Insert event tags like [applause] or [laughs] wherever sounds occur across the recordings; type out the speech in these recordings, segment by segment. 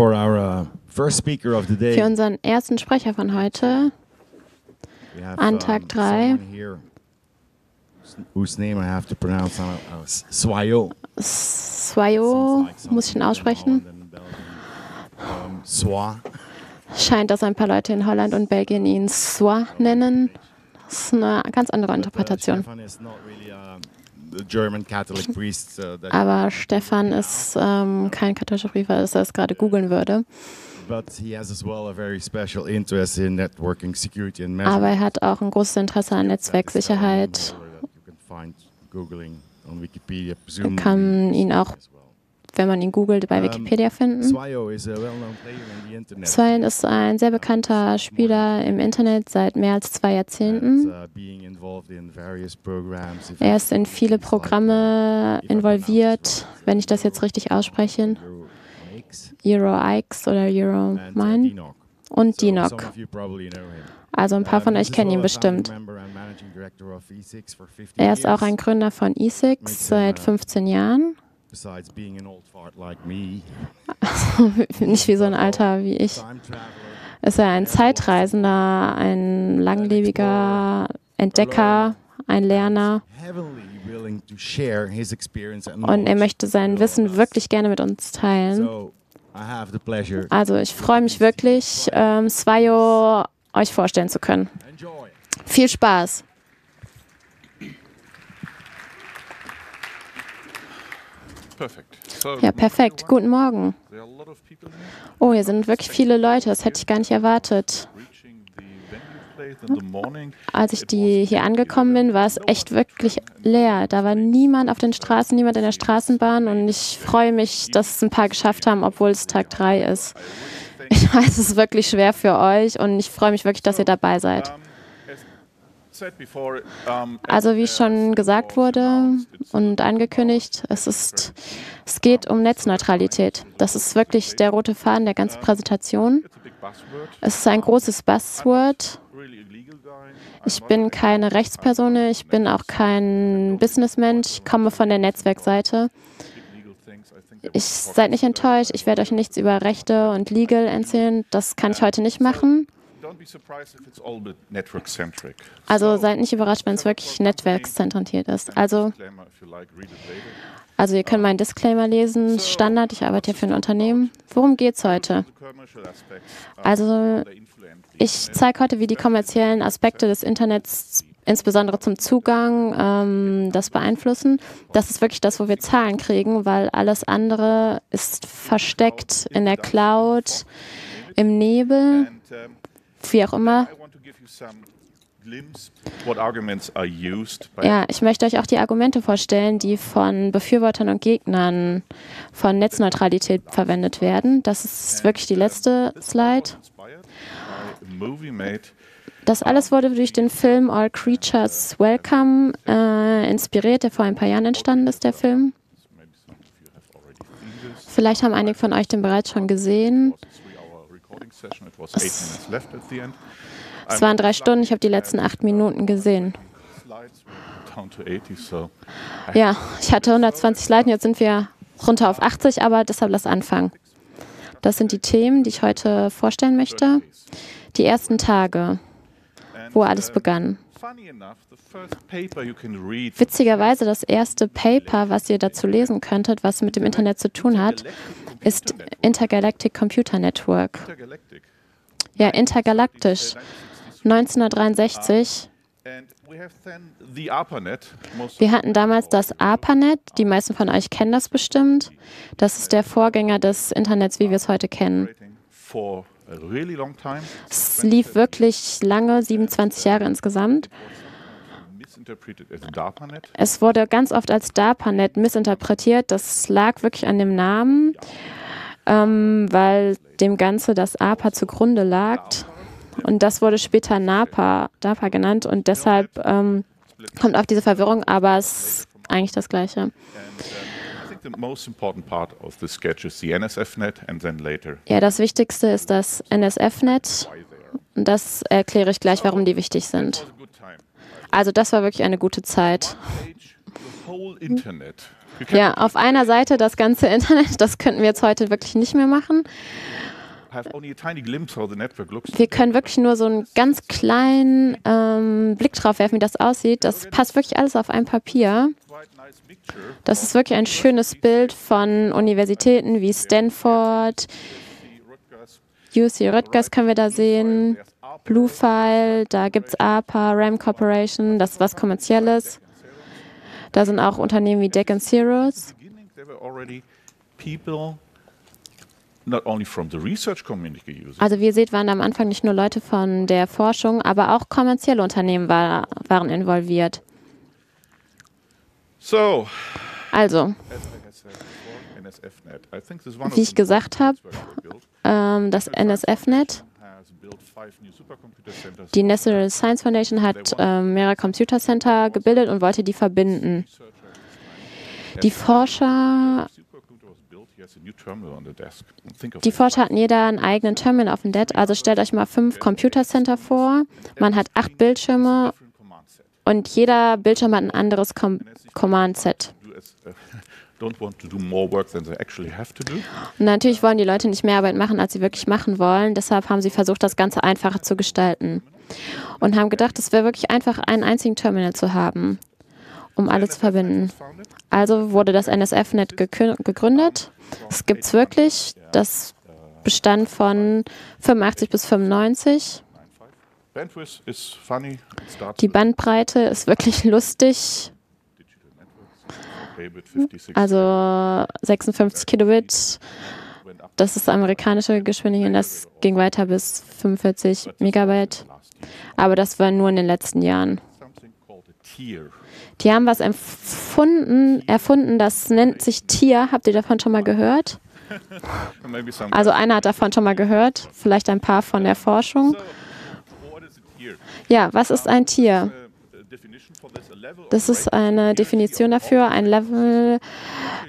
For our uh, first speaker of the day, Für unseren ersten Sprecher von heute, have an Tag um, drei. someone here whose name I have to pronounce. Uh, uh, Swayo. Swayo, muss ich ihn aussprechen? Um, Swa. Scheint, dass ein paar Leute in Holland und Belgien ihn Swa nennen. Das ist eine ganz andere But, Interpretation. Really uh, the German Catholic [laughs] priest uh, Aber Stefan ist ähm, kein katholischer Briefer, dass er es gerade googeln würde. well Aber er hat auch ein großes Interesse an Netzwerksicherheit. Man kann ihn auch. Wenn man ihn googelt, bei Ähm, Wikipedia finden. Swain ist ein sehr bekannter Spieler im Internet seit mehr als zwei Jahrzehnten. uh, Er ist in viele like, Programme involviert, wenn ich das jetzt richtig ausspreche. Euro X EuroX oder uh, EuroMine Dinok. und him. Also ein paar von euch kennen ihn bestimmt. member and managing director of E6 for 50 Er ist auch ein Gründer von E6 seit 15 Jahren. Besides being an old fart like me, [laughs] Nicht wie so ein Alter wie ich. Ist er ein Zeitreisender, ein langlebiger Entdecker, ein Lerner. Und er möchte sein Wissen wirklich gerne mit uns teilen. Also ich freue mich wirklich, ähm, Swayo euch vorstellen zu können. Viel Spaß. Perfect. So, Ja, perfekt. Guten Morgen. Oh, hier sind wirklich viele Leute. Das hätte ich gar nicht erwartet. Als ich die hier angekommen bin, war es echt wirklich leer. Da war niemand auf den Straßen, niemand in der Straßenbahn und ich freue mich, dass es ein paar geschafft haben, obwohl es Tag 3 ist. Ich weiß, es ist wirklich schwer für euch und ich freue mich wirklich, dass ihr dabei seid. Um, as said before, um, Also wie as- schon gesagt wurde und angekündigt, es ist, es geht um Netzneutralität. Das ist wirklich der rote Faden der ganzen Präsentation. big buzzword. Es ist ein großes Buzzword. Ich bin keine Rechtsperson, ich bin auch kein Businessmensch, ich komme von der Netzwerkseite. Ich seid nicht enttäuscht, ich werde euch nichts über Rechte und Legal erzählen, das kann ich heute nicht machen. Also seid nicht überrascht, wenn es wirklich netzwerkszentriert ist. Also, also ihr könnt meinen Disclaimer lesen, Standard, ich arbeite hier für ein Unternehmen. Worum heute? Commercial aspects. um, Also ich zeige heute, wie die kommerziellen Aspekte des Internets insbesondere zum Zugang ähm, das beeinflussen. Das ist wirklich das, wo wir Zahlen kriegen, weil alles andere ist versteckt in der Cloud, im Nebel, Wie auch immer. Ja, ich möchte euch auch die Argumente vorstellen, die von Befürwortern und Gegnern von Netzneutralität verwendet werden. Das ist wirklich die letzte Slide. Das alles wurde durch den Film All Creatures Welcome äh, inspiriert, der vor ein paar Jahren entstanden ist, der Film. Vielleicht haben einige von euch den bereits schon gesehen. Es waren drei Stunden, ich habe die letzten acht Minuten gesehen. Slides were down to 80, so Ja, ich hatte 120 Slides, jetzt sind wir runter auf 80, aber deshalb lass anfangen. Das sind die Themen, die ich heute vorstellen möchte. Die ersten Tage, wo alles begann. Witzigerweise, das erste Paper, was ihr dazu lesen könntet, was mit dem Internet zu tun hat, ist Intergalactic Computer Network. Ja, intergalaktisch. 1963. And we have then the ARPANET. Most Wir hatten damals das ARPANET. Die meisten von euch kennen das bestimmt. Das ist der Vorgänger des Internets, wie wir es heute kennen. Es lief wirklich lange, 27 Jahre insgesamt. Es wurde ganz oft als DARPANET missinterpretiert. Das lag wirklich an dem Namen, ähm, weil dem Ganze das ARPA zugrunde lag. Und das wurde später NAPA, DARPA genannt und deshalb ähm, kommt auf diese Verwirrung, aber es ist eigentlich das Gleiche. Ja, das Wichtigste ist das NSF-Net das erkläre ich gleich, warum die wichtig sind. Also das war wirklich eine gute Zeit. Ja, auf einer Seite das ganze [laughs] Internet, das könnten wir jetzt heute wirklich nicht mehr machen. Wir können wirklich nur so einen ganz kleinen ähm, Blick drauf werfen, wie das aussieht. Das passt wirklich alles auf ein Papier. Das ist wirklich ein schönes Bild von Universitäten wie Stanford, UC Rutgers können wir da sehen, Bluefile, da gibt es ARPA, RAM Corporation, das ist was Kommerzielles. Da sind auch Unternehmen wie Deck and Zeros. Also wie ihr seht, waren am Anfang nicht nur Leute von der Forschung, aber auch kommerzielle Unternehmen war, waren involviert. So, Also, wie ich the gesagt habe, ähm, das NSFNet, die National Science Foundation hat ähm, mehrere Computer Center gebildet und wollte die verbinden. Die Forscher, die Forscher hatten jeder einen eigenen Terminal auf dem DET. Also stellt euch mal fünf Computer Center vor. Man hat acht Bildschirme und jeder Bildschirm hat ein anderes Com Command Set. Do as, [laughs] don't want to do more work than they actually have to do. Und natürlich wollen die Leute nicht mehr Arbeit machen, als sie wirklich machen wollen. Deshalb haben sie versucht, das Ganze einfacher zu gestalten. Und haben gedacht, es wäre wirklich einfach, einen einzigen Terminal zu haben, um alle zu verbinden. Also wurde das NSF-Net gegründet. Es gibt es wirklich. Das bestand von 85 bis 95. Bandwidth is funny. It starts Die Bandbreite ist wirklich [laughs] lustig. digital networks. Okay, with 56 Also 56 Kilobit. Das ist amerikanische Geschwindigkeit. Das ging weiter bis 45 Megabyte. Aber das war nur in den letzten Jahren. Die haben was empfunden, erfunden, das nennt sich Tier. Habt ihr davon schon mal gehört? Also einer hat davon schon mal gehört, vielleicht ein paar von der Forschung. Ja, was ist ein Tier? Das ist eine Definition dafür, ein Level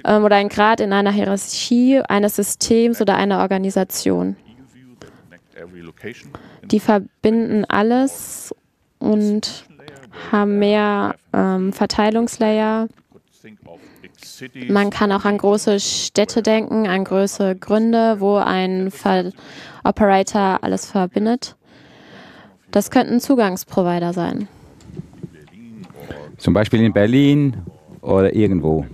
ähm, oder ein Grad in einer Hierarchie eines Systems oder einer Organisation. Die verbinden alles und haben mehr ähm, Verteilungslayer. Man kann auch an große Städte denken, an große Gründe, wo ein Ver Operator alles verbindet. Das könnten Zugangsprovider sein. Zum Beispiel in Berlin oder irgendwo.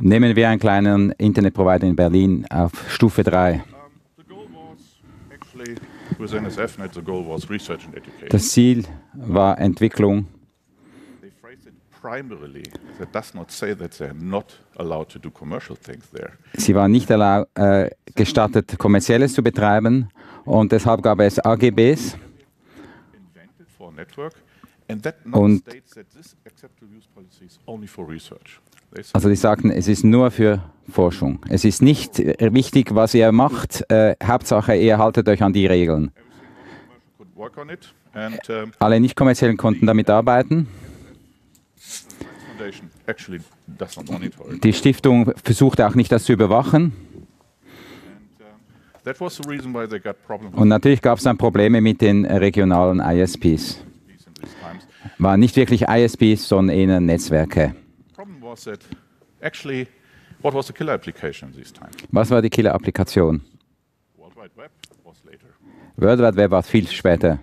Nehmen wir einen kleinen Internetprovider in Berlin auf Stufe 3. Education. Das Ziel war Entwicklung. Sie war nicht äh, gestattet, kommerzielles zu betreiben und deshalb gab es AGBs Und- Also die sagten, es ist nur für Forschung. Es ist nicht äh, wichtig, was ihr macht. Äh, Hauptsache, ihr haltet euch an die Regeln. Alle nicht-kommerziellen konnten damit arbeiten. monitor it. Die Stiftung versuchte auch nicht, das zu überwachen. Und natürlich gab es dann Probleme mit den regionalen ISPs. Waren nicht wirklich ISPs, sondern eher Netzwerke. was war die Killer-Applikation? World Wide Web was later. World Wide Web war viel später.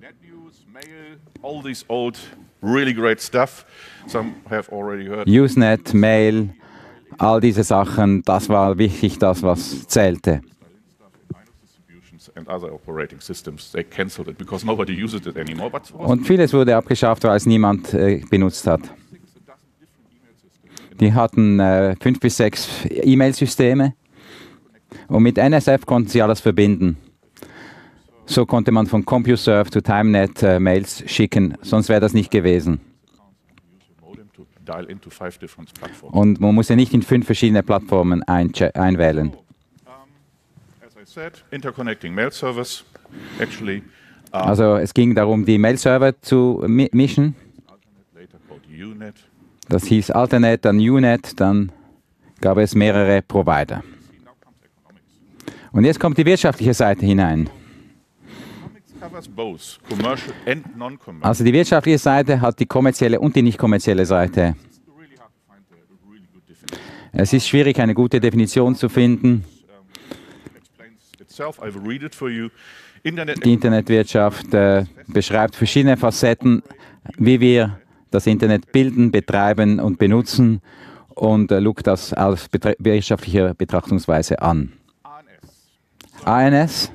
Net news, mail, all these old, really great stuff. Some have already heard. Usenet, Mail, all diese Sachen, das war wichtig, das, was zählte. Und vieles wurde abgeschafft, weil es niemand äh, benutzt hat. Die hatten äh, fünf bis sechs E-Mail-Systeme und mit NSF konnten sie alles verbinden. So konnte man von CompuServe zu TimeNet äh, Mails schicken, sonst wäre das nicht gewesen. Und man musste nicht in fünf verschiedene Plattformen einche- einwählen. As I said, interconnecting mail servers, actually, uh, Also es ging darum, die Mail-Server zu mi mischen. Das hieß Alternet, dann Unet, dann gab es mehrere Provider. Und jetzt kommt die wirtschaftliche Seite hinein. Also die wirtschaftliche Seite hat die kommerzielle und die nicht kommerzielle Seite. Es ist schwierig, eine gute Definition zu finden. It explains itself. I will read it for you. Internet Die Internetwirtschaft äh, beschreibt verschiedene Facetten, wie wir das Internet bilden, betreiben und benutzen und äh, lugt das aus betra wirtschaftlicher Betrachtungsweise an. ANS.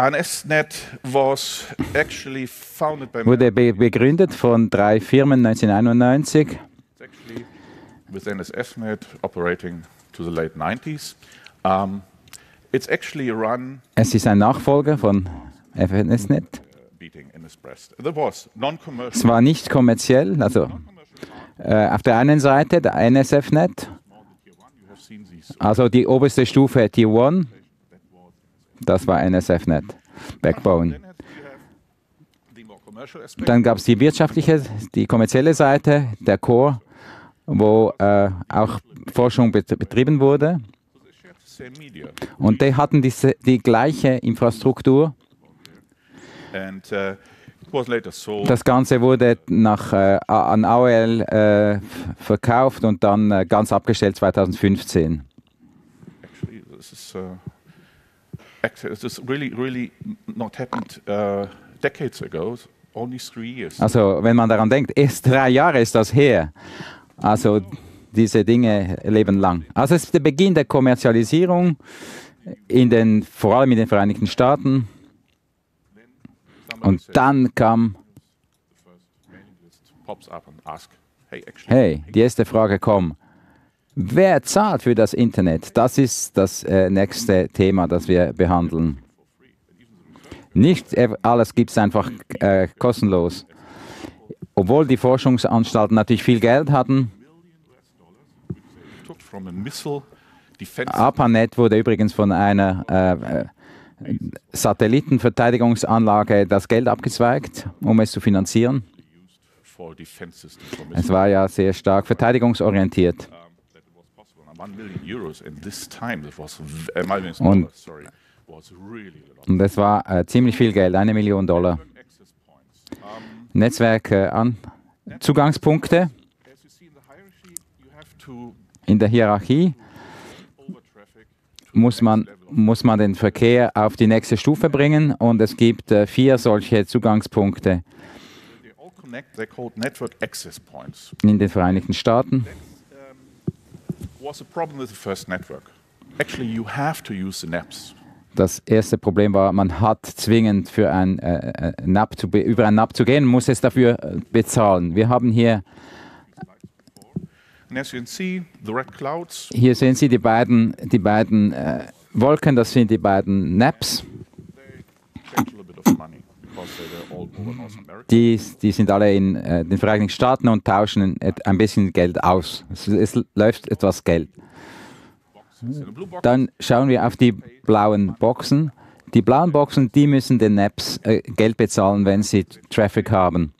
ANSNet was actually founded by wurde be begründet von drei Firmen 1991. With NSFNet operating to the late 90s. Um, it's actually run Es ist ein Nachfolger von FNSNet. uh. Es war nicht kommerziell, also äh, auf der einen Seite der NSFNet, also die oberste Stufe Tier 1, das war NSFNet, Backbone. Dann gab es die wirtschaftliche, die kommerzielle Seite, der Core, wo äh, auch Forschung bet betrieben wurde. Und die hatten diese, die gleiche Infrastruktur. Uh. Das Ganze wurde nach, äh, an AOL äh, verkauft und dann äh, ganz abgestellt 2015. Actually, this is uh, uh. Also wenn man daran denkt, erst drei Jahre ist das her. Also diese Dinge leben lang. Also es ist der Beginn der Kommerzialisierung, in den, vor allem in den Vereinigten Staaten. Und dann kam, hey, die erste Frage kommt, wer zahlt für das Internet? Das ist das äh, nächste Thema, das wir behandeln. Nicht alles gibt es einfach äh, kostenlos. Obwohl die Forschungsanstalten natürlich viel Geld hatten, took from a missile defense ARPANET wurde übrigens von einer äh, äh, Satellitenverteidigungsanlage das Geld abgezweigt, um es zu finanzieren. Es war ja sehr stark verteidigungsorientiert. Und-. Und es war äh, ziemlich viel Geld, eine Million Dollar. Access points. Netzwerke an Zugangspunkte as you see in der Hierarchie muss man, muss man den Verkehr auf die nächste Stufe bringen und es gibt äh, vier solche Zugangspunkte in den Vereinigten Staaten. Was a problem with the first network? Actually, you have to use the NAPs. Das erste Problem war, man hat zwingend für ein äh, äh, NAP zu be- über ein NAP zu gehen, muss es dafür äh, bezahlen. Wir haben hier, hier sehen Sie die beiden, die beiden äh, Wolken, das sind die beiden NAPs. Die, die sind alle in äh, den Vereinigten Staaten und tauschen ein bisschen Geld aus. Es, es läuft etwas Geld. In the blue box, Dann schauen wir auf die blauen Boxen. Die blauen Boxen, die müssen den NAPs äh, Geld bezahlen, wenn sie Traffic haben.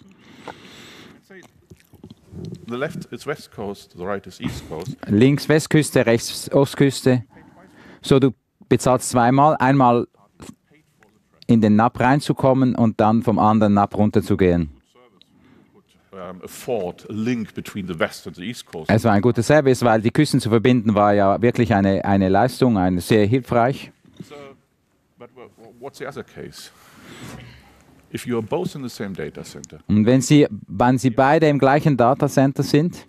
left west coast, right coast. Links Westküste, rechts Ostküste. So, du bezahlst zweimal. Einmal in den NAP reinzukommen und dann vom anderen NAP runterzugehen. Es war ein guter Service, weil die Küsten zu verbinden war ja wirklich eine, eine Leistung, eine sehr hilfreich. So, but wha- wha- what's the other case? If you are both in the same data center, Und wenn sie, wenn sie beide im gleichen Datacenter sind,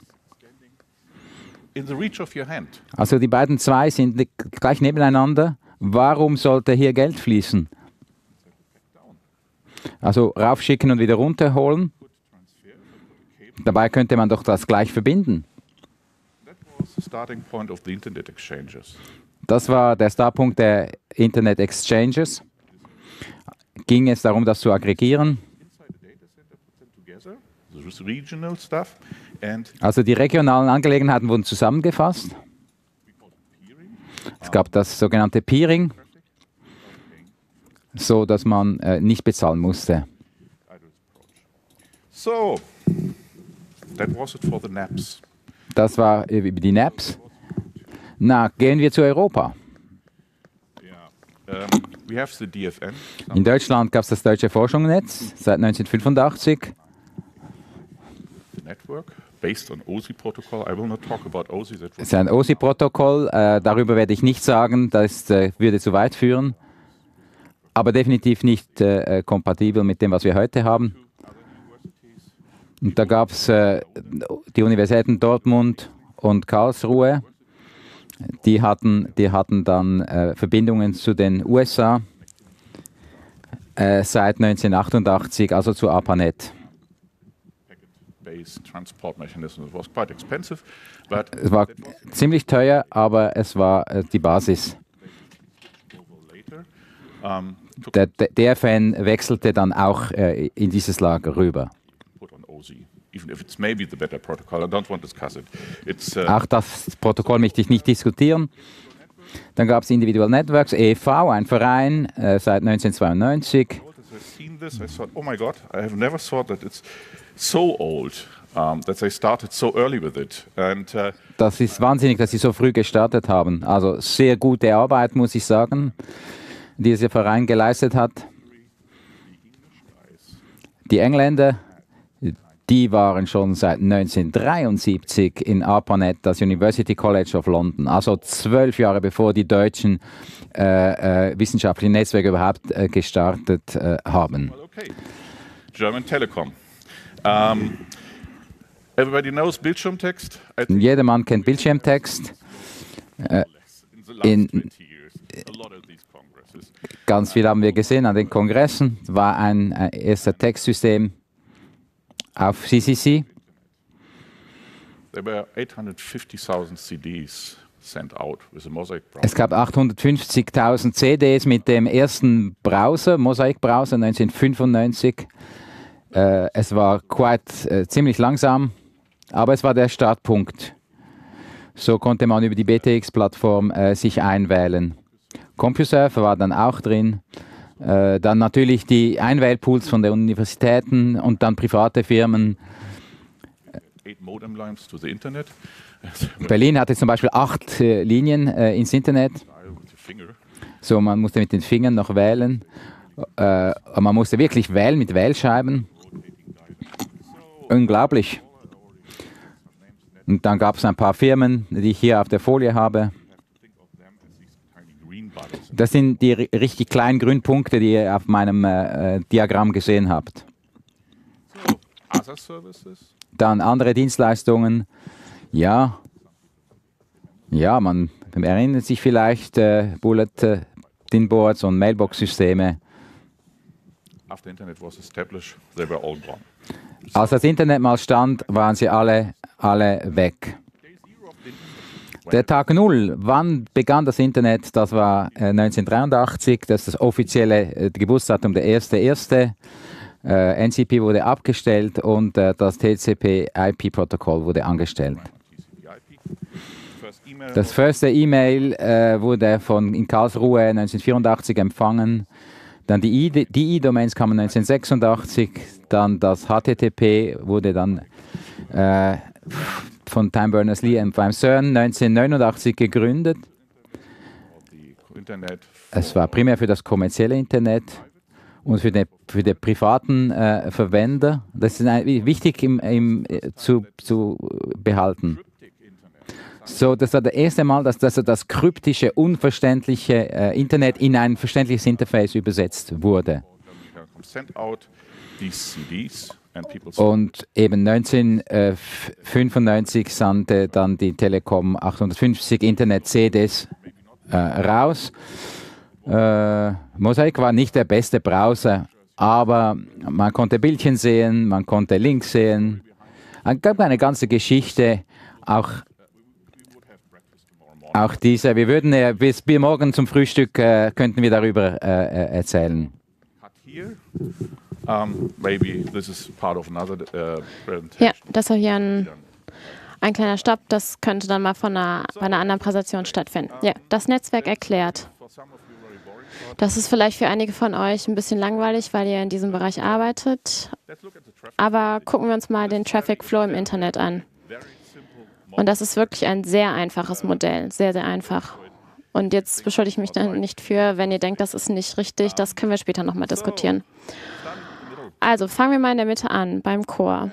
in the reach of your hand, also die beiden zwei sind gleich nebeneinander, warum sollte hier Geld fließen? Also raufschicken und wieder runterholen. Dabei könnte man doch das gleich verbinden. Das war der Startpunkt der Internet Exchanges. Ging es darum, das zu aggregieren? Also die regionalen Angelegenheiten wurden zusammengefasst. Es gab das sogenannte Peering, so dass man äh, nicht bezahlen musste. so Das war über die NAPs. Na, gehen wir zu Europa. We have the DFN. In Deutschland gab es das Deutsche Forschungsnetz seit 1985. the network based on OSI protocol. I will not talk about OSI. That Es ist ein OSI-Protokoll, äh, darüber werde ich nicht sagen, das äh, würde zu weit führen, aber definitiv nicht äh, äh, kompatibel mit dem, was wir heute haben. Und da gab es äh, die Universitäten Dortmund und Karlsruhe, die hatten, die hatten dann äh, Verbindungen zu den USA äh, seit 1988, also zu ARPANET. Es war ziemlich teuer, aber es war äh, die Basis. Der DFN wechselte dann auch äh, in dieses Lager rüber. OSI, even if it's maybe the better protocol. I don't want to discuss it. It's uh, Auch das Protokoll möchte ich nicht diskutieren. Dann gab es Individual Networks, e.V., ein Verein äh, seit 1992. old as I've seen this, I thought, oh my God, I have never thought that it's so old um, that they started so early with it. And uh, Das ist wahnsinnig, dass sie so früh gestartet haben. Also sehr gute Arbeit, muss ich sagen, die dieser Verein geleistet hat. Die Engländer, die waren schon seit 1973 in ARPANET, das University College of London, also zwölf Jahre bevor die deutschen äh, äh, wissenschaftlichen Netzwerke überhaupt äh, gestartet äh, haben. well, okay, German Telecom. Um, everybody knows Bildschirmtext. I think Jedermann kennt Bildschirmtext. in last in- 20 years, a lot of these congresses. Ganz viel haben wir gesehen an den Kongressen. War ein äh, erster Textsystem auf CCC. There were 850,000 CDs sent out with a Mosaic browser. Es gab 850.000 CDs mit dem ersten Browser, Mosaic Browser 1995. Äh, es war quite, äh, ziemlich langsam, aber es war der Startpunkt. So konnte man über die BTX-Plattform äh, sich einwählen. CompuServe war dann auch drin. Äh, dann natürlich die Einwählpools von den Universitäten und dann private Firmen. Eight modem lines to the internet. [laughs] Berlin hatte zum Beispiel acht äh, Linien äh, ins Internet. So, man musste mit den Fingern noch wählen. Äh, man musste wirklich wählen mit Wählscheiben. Unglaublich. Und dann gab es ein paar Firmen, die ich hier auf der Folie habe. Think of them as these tiny green buttons. Das sind die ri- richtig kleinen grünen Punkte, die ihr auf meinem äh, äh, Diagramm gesehen habt. Dann andere Dienstleistungen. Ja, ja, man erinnert sich vielleicht äh, Bulletin Boards und Mailbox-Systeme. Als das Internet mal stand, waren sie alle, alle weg. Der Tag Null, wann begann das Internet? Das war äh, 1983, das ist das offizielle äh, Geburtsdatum der erste erste. Äh, NCP wurde abgestellt und äh, das TCP/IP-Protokoll wurde angestellt. Das erste E-Mail äh, wurde von in Karlsruhe 1984 empfangen. Dann die I-Domains kamen 1986. Dann das HTTP wurde dann äh, von Time Berners-Lee und beim CERN 1989 gegründet. Es war primär für das kommerzielle Internet und für den, für den privaten äh, Verwender. Das ist ein, wichtig im, im, äh, zu, zu behalten. So, das war das erste Mal, dass, dass das kryptische, unverständliche äh, Internet in ein verständliches Interface übersetzt wurde. Und eben 1995 sandte dann die Telekom 850 Internet-CDs äh, raus. Äh, Mosaic war nicht der beste Browser, aber man konnte Bildchen sehen, man konnte Links sehen. Es gab eine ganze Geschichte, auch, auch diese. Wir würden äh, bis, bis morgen zum Frühstück äh, könnten wir darüber äh, äh, erzählen. cut here. Um, maybe this is part of another uh, presentation. Ja, das war hier ein, ein kleiner Stopp. Das könnte dann mal von einer, bei einer anderen Präsentation stattfinden. Ja, das Netzwerk erklärt. Das ist vielleicht für einige von euch ein bisschen langweilig, weil ihr in diesem Bereich arbeitet. Let's look at the traffic. Aber gucken wir uns mal den Traffic Flow im Internet an. Und das ist wirklich ein sehr einfaches Modell. Sehr, sehr einfach. Und jetzt beschuldige ich mich dann nicht für, wenn ihr denkt, das ist nicht richtig. Das können wir später nochmal diskutieren. Also fangen wir mal in der Mitte an, beim Core.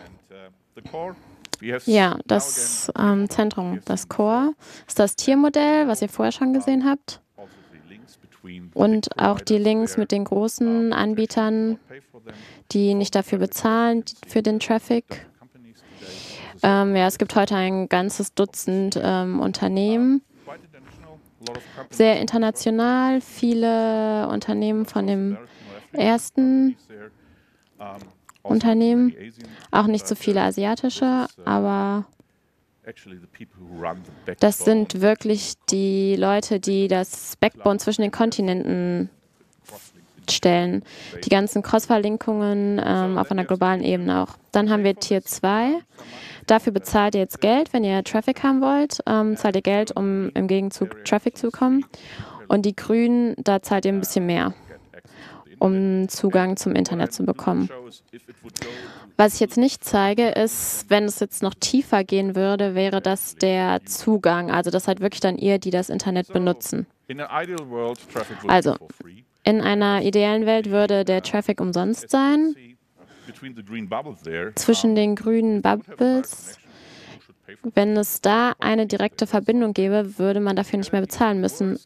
Ja, das ähm, Zentrum, das Core, ist das Tiermodell, was ihr vorher schon gesehen habt. Und auch die Links mit den großen Anbietern, die nicht dafür bezahlen, für den Traffic. Ähm, ja, es gibt heute ein ganzes Dutzend ähm, Unternehmen. Sehr international, viele Unternehmen von dem ersten Unternehmen, auch nicht so viele asiatische, aber das sind wirklich die Leute, die das Backbone zwischen den Kontinenten stellen. Die ganzen Cross-Verlinkungen ähm, auf einer globalen Ebene auch. Dann haben wir Tier 2. Dafür bezahlt ihr jetzt Geld, wenn ihr Traffic haben wollt. Ähm, zahlt ihr Geld, um im Gegenzug Traffic zu bekommen. Und die Grünen, da zahlt ihr ein bisschen mehr um Zugang zum Internet zu bekommen. Was ich jetzt nicht zeige, ist, wenn es jetzt noch tiefer gehen würde, wäre das der Zugang, also das halt wirklich dann ihr, die das Internet benutzen. Also, in einer ideellen Welt würde der Traffic umsonst sein. Zwischen den grünen Bubbles wenn es da eine direkte Verbindung gäbe, würde man dafür nicht mehr bezahlen müssen.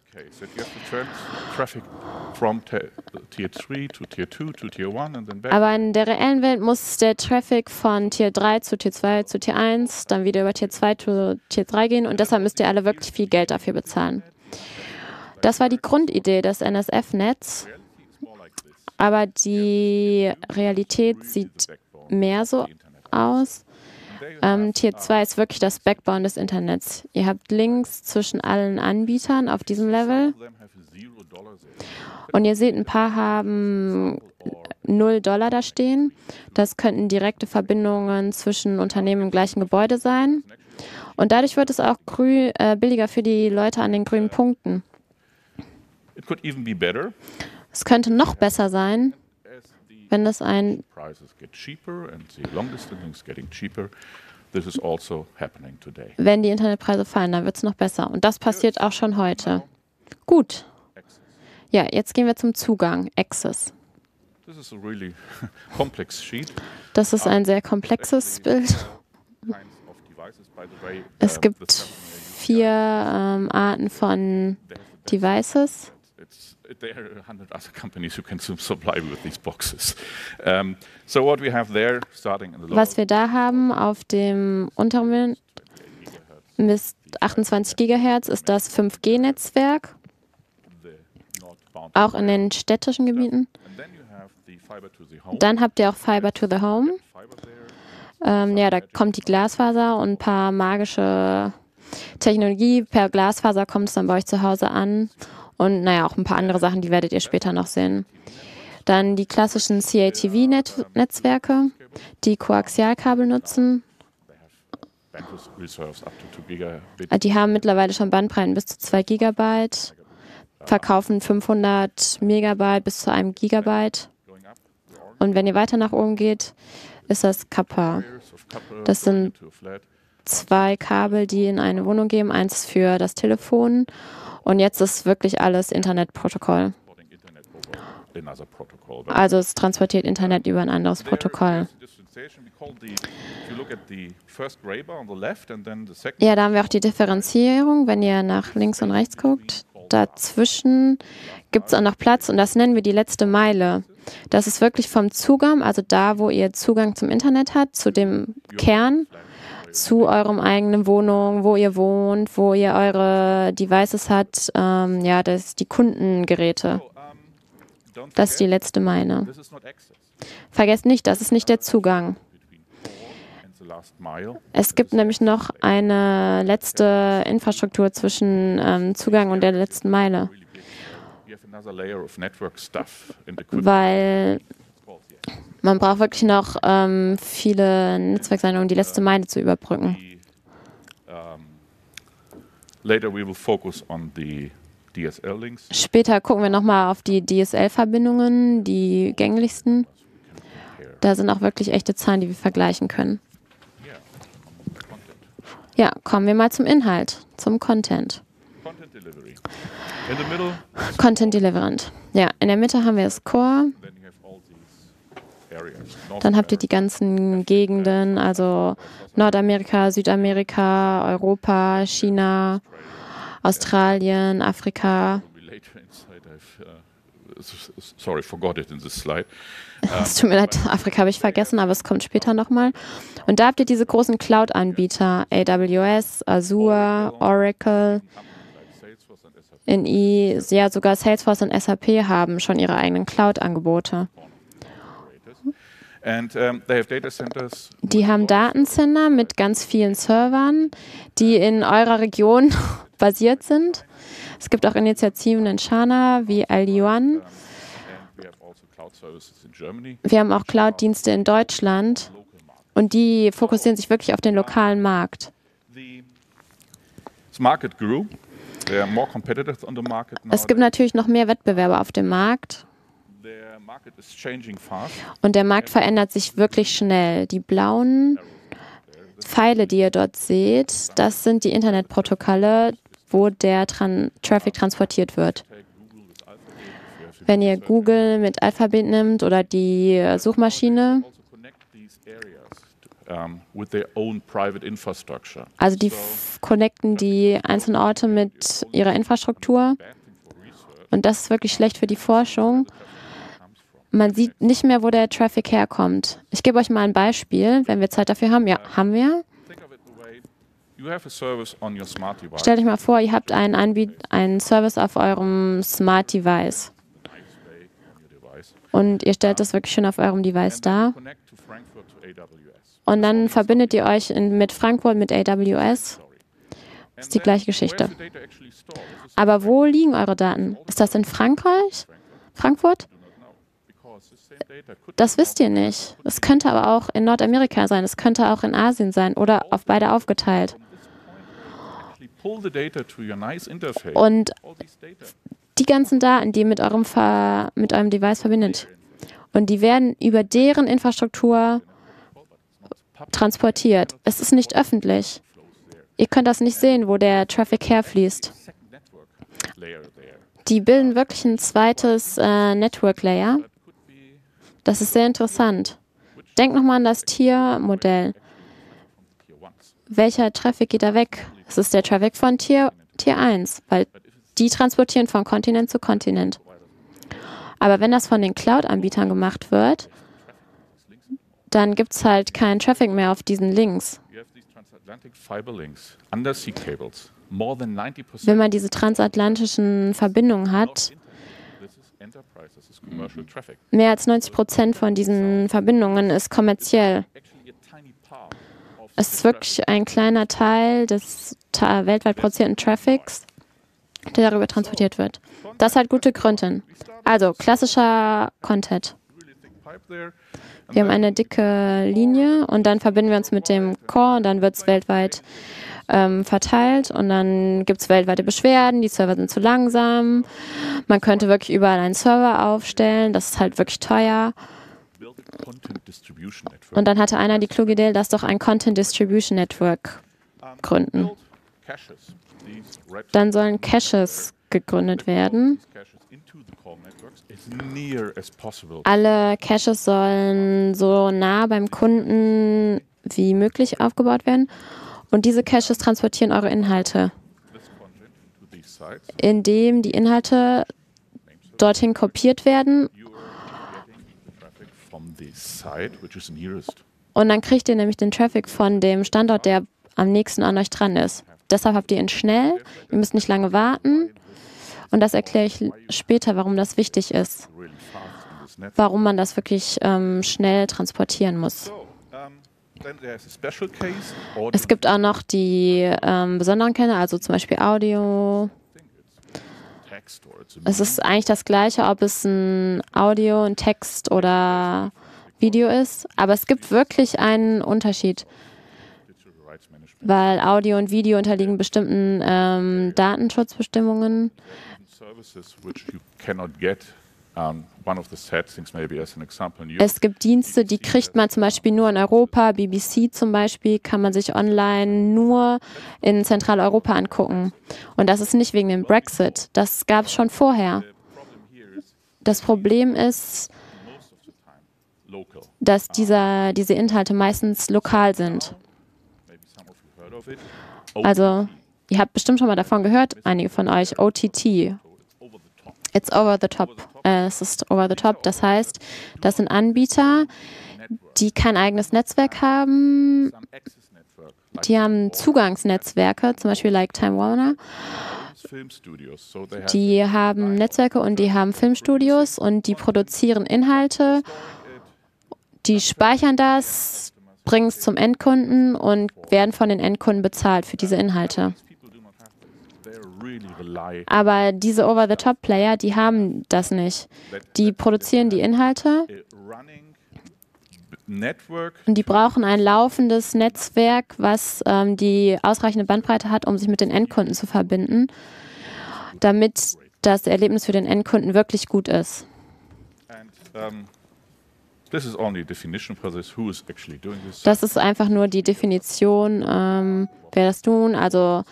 Aber in der reellen Welt muss der Traffic von Tier 3 zu Tier 2 zu Tier 1, dann wieder über Tier 2 zu Tier 3 gehen und deshalb müsst ihr alle wirklich viel Geld dafür bezahlen. Das war die Grundidee des NSF-Netz, aber die Realität sieht mehr so aus. Ähm, Tier 2 ist wirklich das Backbone des Internets. Ihr habt Links zwischen allen Anbietern auf diesem Level. Und ihr seht, ein paar haben 0 Dollar da stehen. Das könnten direkte Verbindungen zwischen Unternehmen im gleichen Gebäude sein. Und dadurch wird es auch grün, äh, billiger für die Leute an den grünen Punkten. Es könnte noch besser sein, wenn das ein also wenn die Internetpreise fallen, dann wird es noch besser. Und das passiert auch schon heute. Gut. Ja, jetzt gehen wir zum Zugang, Access. Das ist [laughs] ein sehr komplexes Bild. Es gibt vier ähm, Arten von Devices there are 100 other companies who can [laughs] supply with these boxes. So what we have there, starting in the Was wir da haben auf dem unteren bis 28 Gigahertz ist das 5G-Netzwerk, auch in den städtischen Gebieten. Dann habt ihr auch Fiber to the Home. Ähm, ja, da kommt die Glasfaser und ein paar magische Technologie. Per Glasfaser kommt es dann bei euch zu Hause an und naja, auch ein paar andere Sachen, die werdet ihr später noch sehen. Dann die klassischen CATV-Netzwerke, die Koaxialkabel nutzen. Die haben mittlerweile schon Bandbreiten bis zu 2 Gigabyte, verkaufen 500 Megabyte bis zu einem Gigabyte. Und wenn ihr weiter nach oben geht, ist das Kappa. Das sind zwei Kabel, die in eine Wohnung gehen, eins für das Telefon und jetzt ist wirklich alles Internetprotokoll. Also es transportiert Internet über ein anderes Protokoll. Ja, da haben wir auch die Differenzierung, wenn ihr nach links und rechts guckt. Dazwischen gibt es auch noch Platz und das nennen wir die letzte Meile. Das ist wirklich vom Zugang, also da, wo ihr Zugang zum Internet habt, zu dem Kern zu eurem eigenen Wohnung, wo ihr wohnt, wo ihr eure Devices habt, ähm, ja, das die Kundengeräte. Das ist die letzte Meile. Vergesst nicht, das ist nicht der Zugang. Es gibt nämlich noch eine letzte Infrastruktur zwischen ähm, Zugang und der letzten Meile. Weil man braucht wirklich noch ähm, viele Netzwerksendungen, um die letzte Meile zu überbrücken. Später gucken wir nochmal auf die DSL-Verbindungen, die gänglichsten. Da sind auch wirklich echte Zahlen, die wir vergleichen können. Ja, kommen wir mal zum Inhalt, zum Content. The middle, Content Deliverant. Ja, in der Mitte haben wir das Core. Dann habt ihr die ganzen Gegenden, also Nordamerika, Südamerika, Europa, China, Australien, Afrika. Sorry, forgot it in this slide. [laughs] Es tut mir leid, Afrika habe ich vergessen, aber es kommt später nochmal. Und da habt ihr diese großen Cloud-Anbieter, AWS, Azure, Oracle, NI, ja sogar Salesforce und SAP haben schon ihre eigenen Cloud-Angebote. operators. And they have data centers. Die haben Datencenter mit ganz vielen Servern, die in eurer Region [laughs] basiert sind. Es gibt auch Initiativen in China wie Al-Yuan. Have also. Wir haben auch Cloud-Dienste in Deutschland und die fokussieren sich wirklich auf den lokalen Markt. Es gibt natürlich noch mehr Wettbewerber auf dem Markt und der Markt verändert sich wirklich schnell. Die blauen Pfeile, die ihr dort seht, das sind die Internetprotokolle, wo der Tran Traffic transportiert wird. Wenn ihr Google mit Alphabet nimmt oder die Suchmaschine, Also die connecten die einzelnen Orte mit ihrer Infrastruktur. Und das ist wirklich schlecht für die Forschung. Man sieht nicht mehr, wo der Traffic herkommt. Ich gebe euch mal ein Beispiel, wenn wir Zeit dafür haben. Ja, haben wir. Stellt euch mal vor, ihr habt einen, Anbiet einen Service auf eurem Smart Device. Und ihr stellt das wirklich schön auf eurem Device dar. Und dann verbindet ihr euch in, mit Frankfurt mit AWS. And ist die gleiche Geschichte. Aber wo liegen eure Daten? Ist das in Frankreich? Frankfurt? Das wisst ihr nicht. Es könnte aber auch in Nordamerika sein, es könnte auch in Asien sein oder auf beide aufgeteilt. actually pull the data to your nice interface. Und die ganzen Daten, die ihr mit eurem, Ver mit eurem Device verbindet, und die werden über deren Infrastruktur transportiert. Es ist nicht öffentlich. Ihr könnt das nicht sehen, wo der Traffic herfließt. Die bilden wirklich ein zweites äh, Network Layer. Could be Das ist sehr interessant. Denkt nochmal an das Tiermodell. Welcher Traffic geht da weg? Es ist der Traffic von Tier, Tier 1, weil die transportieren von Kontinent zu Kontinent. Aber wenn das von den Cloud-Anbietern gemacht wird, dann gibt es halt keinen Traffic mehr auf diesen Links. You have these transatlantic fiber links, undersea cables. More than 90% Wenn man diese transatlantischen Verbindungen hat, mehr als 90 Prozent von diesen Verbindungen ist kommerziell. Actually a tiny part of Es ist wirklich ein kleiner Teil des weltweit produzierten Traffics, der darüber transportiert wird. Das hat gute Gründe. Also, klassischer Content. Wir haben eine dicke Linie und dann verbinden wir uns mit dem Core und dann wird es weltweit ähm, verteilt und dann gibt es weltweite Beschwerden, die Server sind zu langsam. Man könnte wirklich überall einen Server aufstellen, das ist halt wirklich teuer. Und dann hatte einer die kluge Idee, lass doch ein Content Distribution Network gründen. Dann sollen Caches gegründet werden. Alle Caches sollen so nah beim Kunden wie möglich aufgebaut werden. Und diese Caches transportieren eure Inhalte, indem die Inhalte dorthin kopiert werden. You are getting the traffic from the site which is nearest. Und dann kriegt ihr nämlich den Traffic von dem Standort, der am nächsten an euch dran ist. Deshalb habt ihr ihn schnell. Ihr müsst nicht lange warten. Und das erkläre ich später, warum das wichtig ist. Warum man das wirklich ähm, schnell transportieren muss. Audio Es gibt auch noch die ähm, besonderen Kerne, also zum Beispiel Audio. Es ist eigentlich das gleiche, ob es ein Audio, ein Text oder Video ist. Aber es gibt wirklich einen Unterschied, weil Audio und Video unterliegen bestimmten ähm, Datenschutzbestimmungen. Es gibt Dienste, die kriegt man zum Beispiel nur in Europa. BBC zum Beispiel kann man sich online nur in Zentraleuropa angucken. Und das ist nicht wegen dem Brexit. Das gab es schon vorher. Das Problem ist. Dass dieser, diese Inhalte meistens lokal sind. Also, ihr habt bestimmt schon mal davon gehört, einige von euch, OTT. It's over the top. Äh, es ist over the top. Das heißt, das sind Anbieter, die kein eigenes Netzwerk haben. Die haben Zugangsnetzwerke, zum Beispiel like Time Warner. Die haben Netzwerke und die haben Filmstudios und die produzieren Inhalte. Die speichern das, bringen es zum Endkunden und werden von den Endkunden bezahlt für diese Inhalte. Aber diese Over-the-Top-Player, die haben das nicht. Die produzieren die Inhalte und die brauchen ein laufendes Netzwerk, was ähm, die ausreichende Bandbreite hat, um sich mit den Endkunden zu verbinden, damit das Erlebnis für den Endkunden wirklich gut ist. Das ist einfach nur die Definition, ähm, wer das tun. Also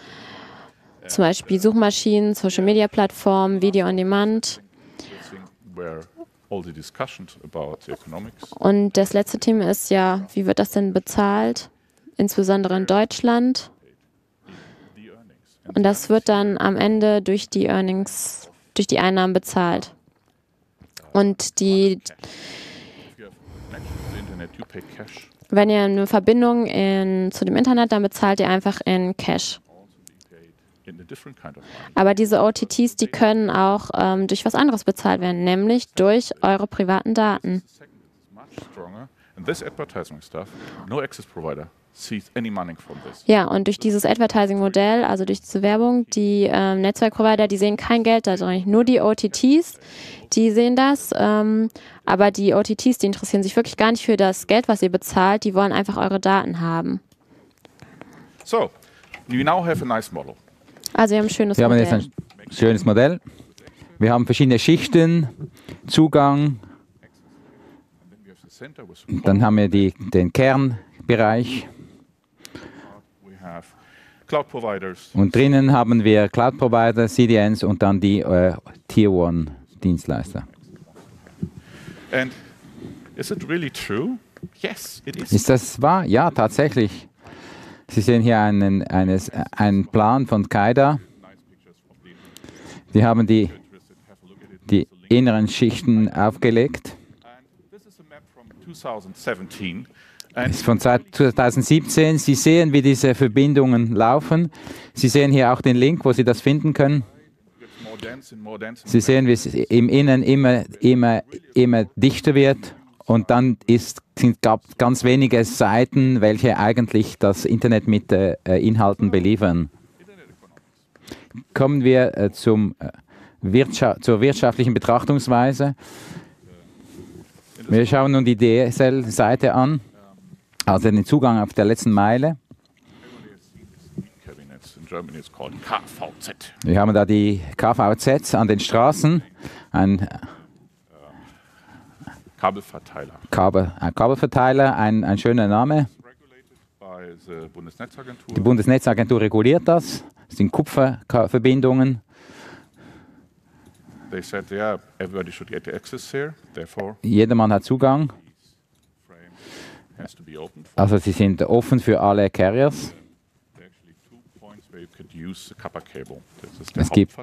zum Beispiel Suchmaschinen, Social-Media-Plattformen, Video on Demand. Und das letzte Thema ist ja, wie wird das denn bezahlt? Insbesondere in Deutschland. Und das wird dann am Ende durch die Earnings, durch die Einnahmen bezahlt. Und die, if you have connection to the internet, you pay cash. Wenn ihr eine Verbindung in, zu dem Internet, dann bezahlt ihr einfach in Cash. Aber diese OTTs, die können auch ähm, durch was anderes bezahlt werden, nämlich durch eure privaten Daten. And this advertising stuff, no access provider Ja, und durch dieses Advertising-Modell, also durch diese Werbung, die ähm, Netzwerkprovider, die sehen kein Geld da drin. Nur die OTTs, die sehen das. Ähm, aber die OTTs, die interessieren sich wirklich gar nicht für das Geld, was ihr bezahlt. Die wollen einfach eure Daten haben. So, you now have a nice model. Also wir haben ein schönes Wir haben jetzt Modell. ein schönes Modell. Wir haben verschiedene Schichten, Zugang, Then we have the center with the dann haben wir die, den Kernbereich we have cloud providers, und drinnen haben wir Cloud-Provider, CDNs und dann die äh, Tier-One-Dienstleister. and is it really true? Yes, it is. Ist das wahr? Ja, tatsächlich. Sie sehen hier einen, eines, einen Plan von Kaida. Die haben die, die inneren Schichten aufgelegt. And this is a map from 2017. Ist von 2017. Sie sehen, wie diese Verbindungen laufen. Sie sehen hier auch den Link, wo Sie das finden können. Sie sehen, wie es im Innen immer, immer, immer dichter wird. Und dann ist, sind gab ganz wenige Seiten, welche eigentlich das Internet mit äh, Inhalten beliefern. Kommen wir äh, zum, äh, Wirtschaft, zur wirtschaftlichen Betrachtungsweise. Wir schauen nun die DSL-Seite an, also den Zugang auf der letzten Meile. Wir haben da die KVZ an den Straßen, ein Kabelverteiler. Kabel, ein Kabelverteiler, ein, ein schöner Name. Bundesnetzagentur. Die Bundesnetzagentur reguliert das. Das sind Kupferverbindungen. said, yeah, Jedermann hat Zugang. frame has to be open. For Also sie sind offen für alle Carriers. Es gibt-.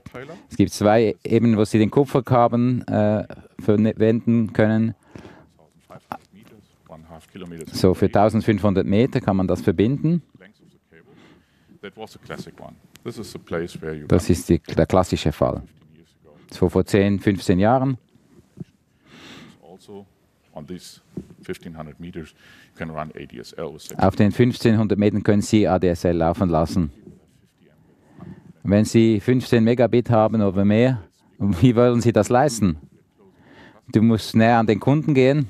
Es gibt zwei Ebenen, wo sie den Kupferkabel äh, verwenden können. 1,500 meters, one half kilometers. So für 1500 Meter kann man das verbinden. Das ist die, der klassische Fall. 15 years ago. So vor 10, 15 Jahren. Also on these 1500 meters, you can run ADSL Auf den 1500 Metern können Sie ADSL laufen lassen. Wenn Sie 15 Megabit haben oder mehr, wie wollen Sie das leisten? Du musst näher an den Kunden gehen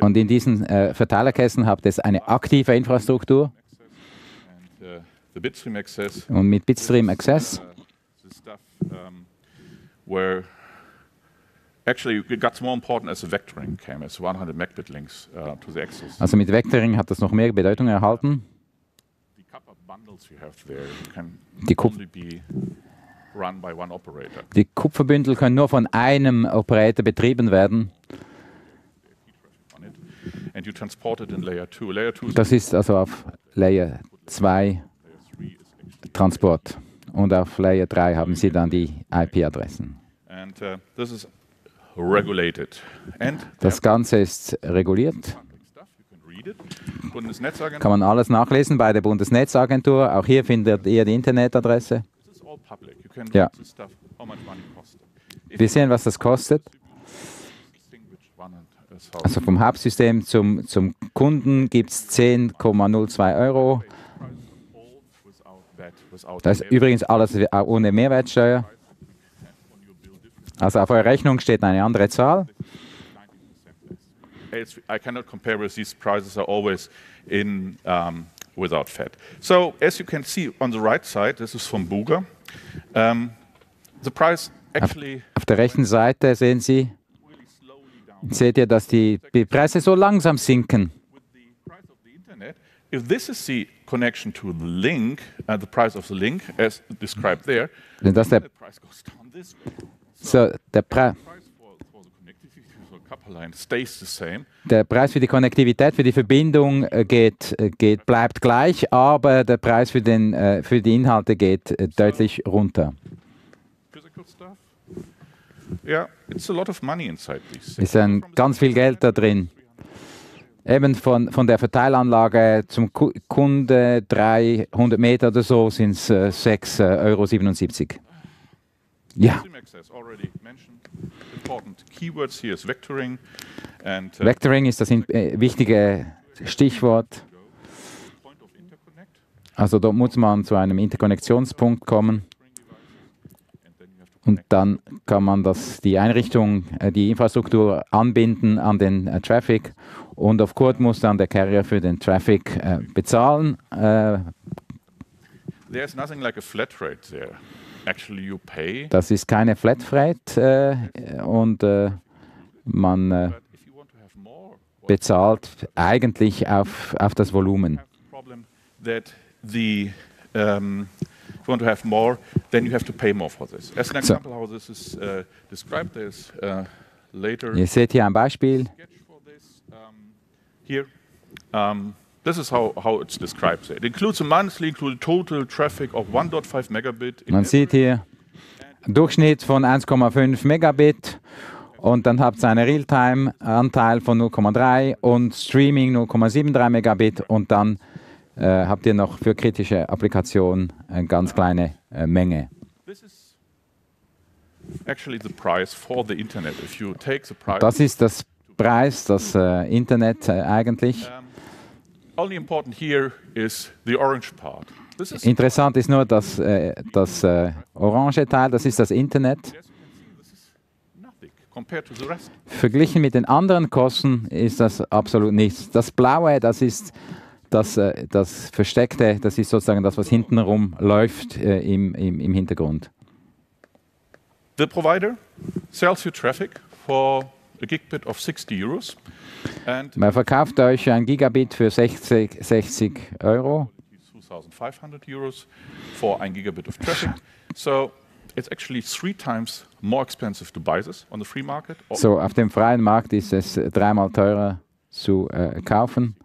und in diesen äh, Verteilerkästen habt ihr eine aktive Infrastruktur uh, und mit Bitstream Access. this stuff um, where actually it got more important as the vectoring came, as 100 megabit links uh, to the access. Also mit Vectoring hat das noch mehr Bedeutung erhalten. The copper bundles you have there can Die Kup- only be run by one operator. Die Kupferbündel können nur von einem Operator betrieben werden. on it, and you transport it in layer two. Layer two is Das ist also auf Layer 2 layer three is actually, Transport. Und auf Layer 3 haben Sie dann die IP-Adressen. and uh, this is Das Ganze ist reguliert. Kann man alles nachlesen bei der Bundesnetzagentur. Auch hier findet ihr die Internetadresse. If Wir sehen, was das kostet. Also vom Hauptsystem zum, zum Kunden gibt es 10,02 Euro. Das ist übrigens alles ohne Mehrwertsteuer. on your bill different. Also auf eurer Rechnung steht eine andere Zahl. 90% less. It's, I cannot compare with these prices are always in um, without VAT. So as you can see on the right side, this is from Buga. Um, the price actually Auf der rechten Seite sehen Sie, seht ihr, dass die die Preise so langsam sinken. If this is the connection to the link, uh, the price of the link as described there, der, the price goes down this way. So, der, Pre price for, for the connectivity for the copper line stays the same. der Preis für die Konnektivität, für die Verbindung äh, geht, äh, geht, bleibt gleich, aber der Preis für, den, äh, für die Inhalte geht deutlich runter. Physical stuff. Yeah, it's a lot of money inside these Es ist ein ganz viel Geld da drin. Eben von, von der Verteilanlage zum Ku Kunde 300 Meter oder so sind es äh, 6,77 Euro. Ja, Sim access already mentioned. Important keywords here vectoring and uh, Vectoring ist das in, äh, wichtige Stichwort. Also dort muss man zu einem Interkonnektionspunkt kommen und dann kann man das, die Einrichtung, äh, die Infrastruktur anbinden an den äh, Traffic und auf Kurt muss dann der Carrier für den Traffic äh, bezahlen. Äh, There's nothing like a flat rate there. Actually, you pay, das ist keine Flatrate äh, und äh, man äh, bezahlt eigentlich auf, auf das Volumen. um, if you want to have more, then you have to pay more for this. As an So- example, how this is uh, described, there's uh, later Ihr seht hier ein Beispiel. here. Um, this is how, how it's described. It includes a monthly included total traffic of 1.5 megabit. Man sieht hier Durchschnitt von 1,5 Megabit und dann habt ihr einen Realtime-Anteil von 0,3 und Streaming 0,73 Megabit und dann äh, habt ihr noch für kritische Applikationen eine ganz kleine äh, Menge. This is actually the price for the internet. If you take the price, Das ist das Preis, das äh, Internet äh, eigentlich. Interessant ist nur das, äh, das äh, orange Teil, das ist das Internet. Verglichen mit den anderen Kosten ist das absolut nichts. Das Blaue, das ist das, äh, das Versteckte, das ist sozusagen das, was hintenrum läuft äh, im, im, im Hintergrund. The provider sells you traffic for a gigabit of 60 euros, and Man verkauft euch ein Gigabit für 60, 60 Euro. 2,500 euros for 1 gigabit of traffic. So it's actually three times more expensive to buy this on the free market. So auf dem freien Markt ist es äh, dreimal teurer zu äh, kaufen.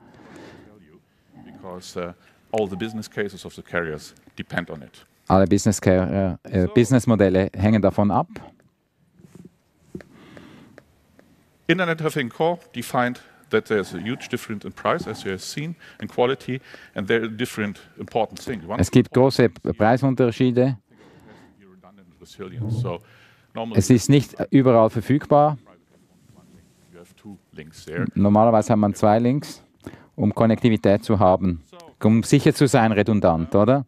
because uh, all the business cases of the carriers depend on it. Alle Business äh, äh, Businessmodelle hängen davon ab. Internet Traffic Core defined that there's a huge difference in price, as you have seen, and quality, and there are different important things. One Es gibt große Preisunterschiede. Es ist nicht überall verfügbar. Normalerweise hat man zwei Links, um Konnektivität zu haben, um sicher zu sein, redundant, oder?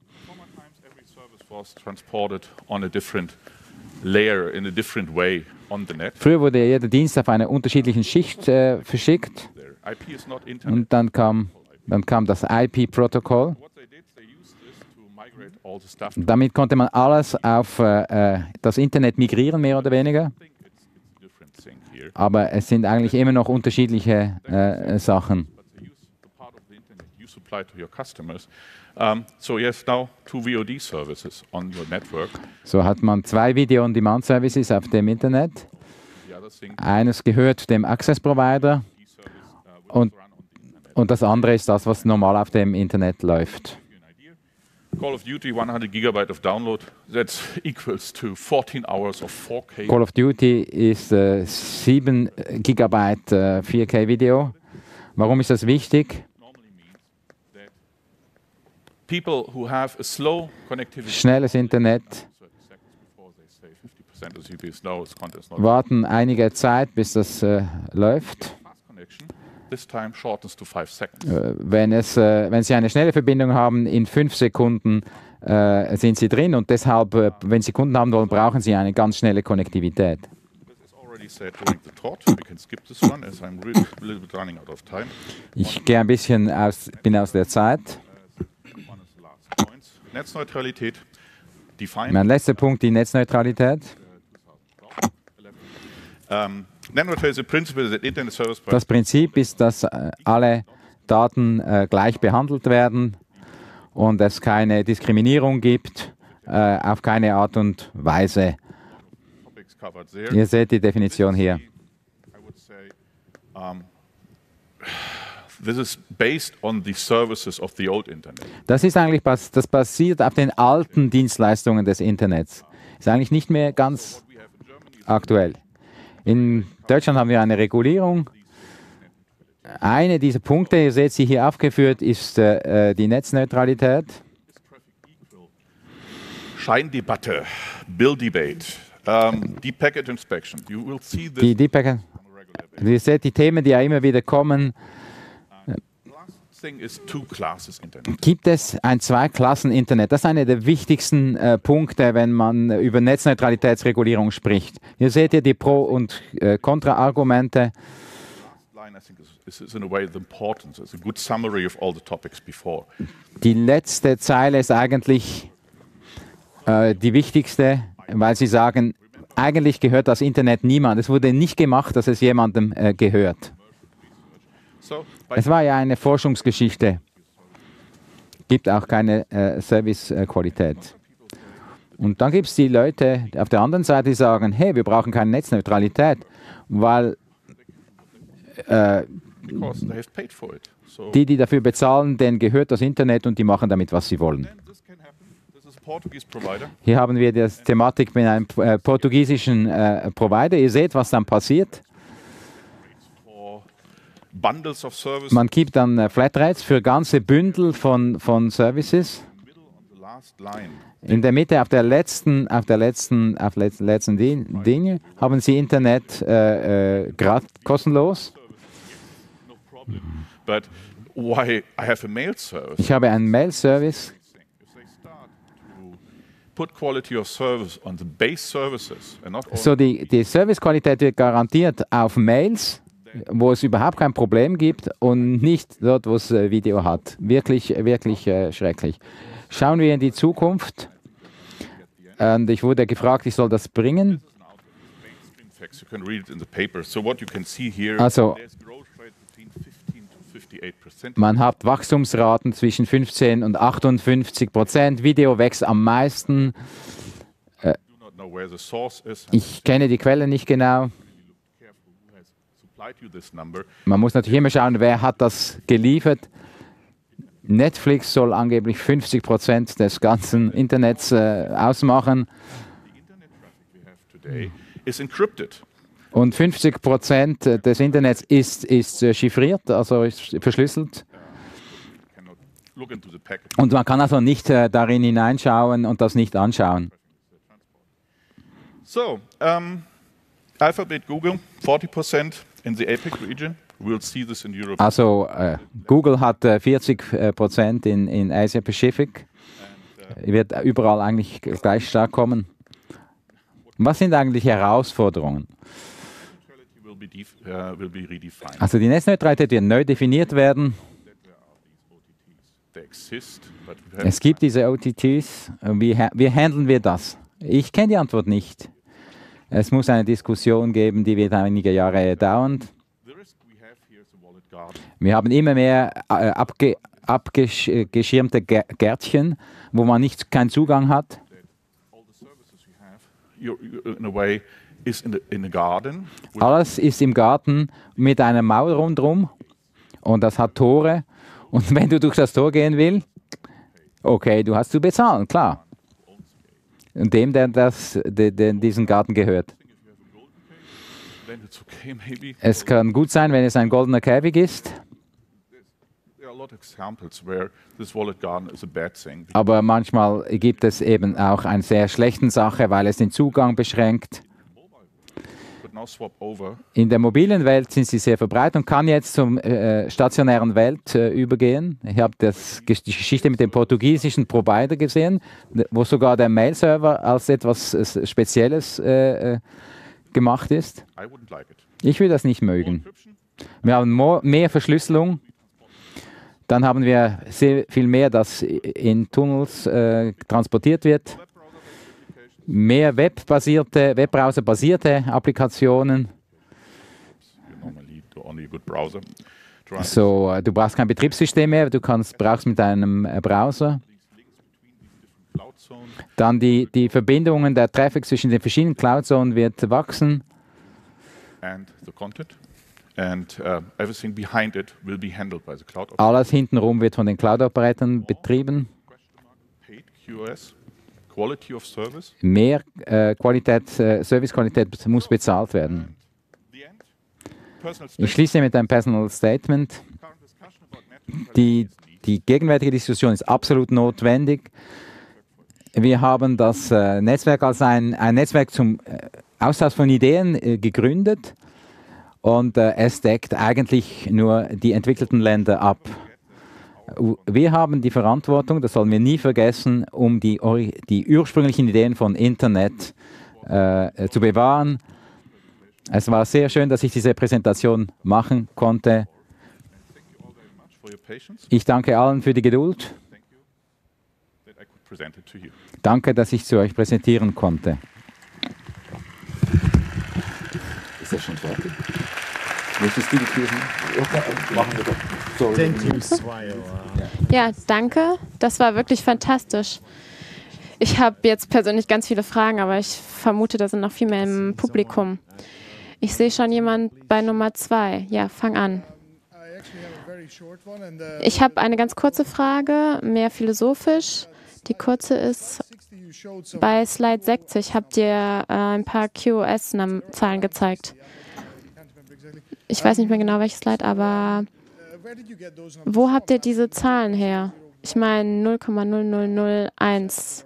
Früher wurde jeder Dienst auf einer unterschiedlichen Schicht äh, verschickt und dann kam, dann kam das IP-Protokoll. Damit konnte man alles auf äh, äh, das Internet migrieren, mehr oder weniger. Aber es sind eigentlich immer noch unterschiedliche äh, Sachen. Um, so yes, now two VOD services on your network. So hat man zwei Video-on-Demand-Services auf dem Internet. Eines gehört dem Access-Provider uh, Und- und das andere ist das, was normal auf dem Internet läuft. Call of Duty 100 gigabyte of download. That equals to 14 hours of 4K. Call of Duty ist äh, 7 Gigabyte äh, 4K-Video. Warum ist das wichtig? Is not warten einige Zeit, bis das äh, läuft. fast connection. This time shortens to 5 seconds. Äh, wenn, es, äh, wenn Sie eine schnelle Verbindung haben, in 5 Sekunden äh, sind Sie drin und deshalb, äh, wenn Sie Kunden haben wollen, brauchen Sie eine ganz schnelle Konnektivität. Ich gehe ein bisschen aus, bin aus der Zeit. One is the last point. Netzneutralität. Mein letzter Punkt, die Netzneutralität. Service Das Prinzip ist, dass äh, alle Daten äh, gleich behandelt werden und es keine Diskriminierung gibt, äh, auf keine Art und Weise. Ihr seht die Definition hier. This is based on the services of the old internet. Das ist eigentlich, bas das basiert auf den alten Dienstleistungen des Internets. Ist eigentlich nicht mehr ganz aktuell. In Deutschland haben wir eine Regulierung. Eine dieser Punkte, ihr seht sie hier aufgeführt, ist äh, äh, die Netzneutralität. Scheindebatte, Bill Debate, um, Deep Packet Inspection. You will see this Die, regular basis. ihr seht die Themen, die ja immer wieder kommen. Last thing is two classes internet. Gibt es ein Zwei-Klassen-Internet? Das ist einer der wichtigsten äh, Punkte, wenn man über Netzneutralitätsregulierung spricht. Hier seht ihr die Pro- und äh, Kontra-Argumente. Die letzte Zeile ist eigentlich äh, die wichtigste, weil sie sagen, eigentlich gehört das Internet niemand. Es wurde nicht gemacht, dass es jemandem äh, gehört. Es war ja eine Forschungsgeschichte. Gibt auch keine äh, Servicequalität. Und dann gibt es die Leute auf der anderen Seite, die sagen, hey, wir brauchen keine Netzneutralität, weil äh, die, die dafür bezahlen, denen gehört das Internet und die machen damit, was sie wollen. Hier haben wir die Thematik mit einem äh, portugiesischen äh, Provider. Ihr seht, was dann passiert. for bundles of services. Man gibt dann äh, Flatrates für ganze Bündel von, von Services. In der Mitte, auf der letzten, auf der letzten, auf letz, letzten Dinge, haben Sie Internet äh, äh, grad, kostenlos. Ich habe einen Mail-Service. So die, die Servicequalität wird garantiert auf Mails, wo es überhaupt kein Problem gibt und nicht dort, wo es äh, Video hat. Wirklich, wirklich äh, schrecklich. Schauen wir in die Zukunft. Und ich wurde gefragt, ich soll das bringen. Also- there's growth rate between 15 to 58 percent. Man hat Wachstumsraten zwischen 15 und 58 Prozent. Video wächst am meisten. Ich kenne die Quelle nicht genau. careful who has supplied you this number. Man muss natürlich immer schauen, wer hat das geliefert. Netflix soll angeblich 50 Prozent des ganzen Internets äh, ausmachen und 50 Prozent des Internets ist, ist äh, chiffriert, also ist verschlüsselt. Und man kann also nicht äh, darin hineinschauen und das nicht anschauen. So, um, Alphabet, Google, 40 percent in the APEC region. We'll see this in Europe. Also äh, Google hat äh, 40 äh, Prozent in, in Asia Pacific, wird überall eigentlich gleich stark kommen. Was sind eigentlich Herausforderungen? Redefined. Also die Netzneutralität wird neu definiert werden. Es gibt diese OTTs. Wie, wie handeln wir das? Ich kenne die Antwort nicht. Es muss eine Diskussion geben, die wird einige Jahre dauern. Wir haben immer mehr äh, abge, abgeschirmte Gär- Gärtchen, wo man nicht keinen Zugang hat. Alles ist im Garten mit einer Mauer rundherum und das hat Tore. Und [laughs] wenn du durch das Tor gehen willst, okay, du hast zu bezahlen, klar. Und dem, der das, der, der diesen Garten gehört. Es kann gut sein, wenn es ein goldener Käfig ist, aber manchmal gibt es eben auch eine sehr schlechte Sache, weil es den Zugang beschränkt. Could now swap over In der mobilen Welt sind sie sehr verbreitet und kann jetzt zum äh, stationären Welt äh, übergehen. Ich habe die Geschichte mit dem portugiesischen Provider gesehen, wo sogar der Mail-Server als etwas äh, Spezielles äh, äh, gemacht ist. I wouldn't like it. Ich will das nicht mögen. Wir haben mehr Verschlüsselung. Dann haben wir sehr viel mehr, das in Tunnels äh, transportiert wird. Mehr webbasierte, Webbrowser-basierte Applikationen. So, äh, du brauchst kein Betriebssystem mehr, du kannst, brauchst mit einem äh, Browser. Dann die, die Verbindungen, der Traffic zwischen den verschiedenen Cloud-Zonen wird wachsen. uh, Alles hintenrum wird von den Cloud-Operatoren betrieben. Quality of service. Mehr äh, Qualität, äh, Servicequalität muss bezahlt werden. Ich schließe mit einem Personal Statement. Die, die gegenwärtige Diskussion ist absolut notwendig. Wir haben das äh, Netzwerk als ein, ein Netzwerk zum äh, Austausch von Ideen äh, gegründet und äh, es deckt eigentlich nur die entwickelten Länder ab. Wir haben die Verantwortung, das sollen wir nie vergessen, um die, die ursprünglichen Ideen von Internet äh, zu bewahren. Es war sehr schön, dass ich diese Präsentation machen konnte. Ich danke allen für die Geduld. Danke, dass ich zu euch präsentieren konnte. Ist das schon fertig? Möchtest du die Kirchen? Machen wir doch. Sorry. Thank you. Ja, danke. Das war wirklich fantastisch. Ich habe jetzt persönlich ganz viele Fragen, aber ich vermute, da sind noch viel mehr im Publikum. Ich sehe schon jemand bei Nummer zwei. Ja, fang an. Ich habe eine ganz kurze Frage, mehr philosophisch. Die kurze ist, bei Slide 60 habt ihr äh, ein paar QoS-Zahlen gezeigt. Ich weiß nicht mehr genau, welches Slide, aber wo habt ihr diese Zahlen her? Ich meine 0,0001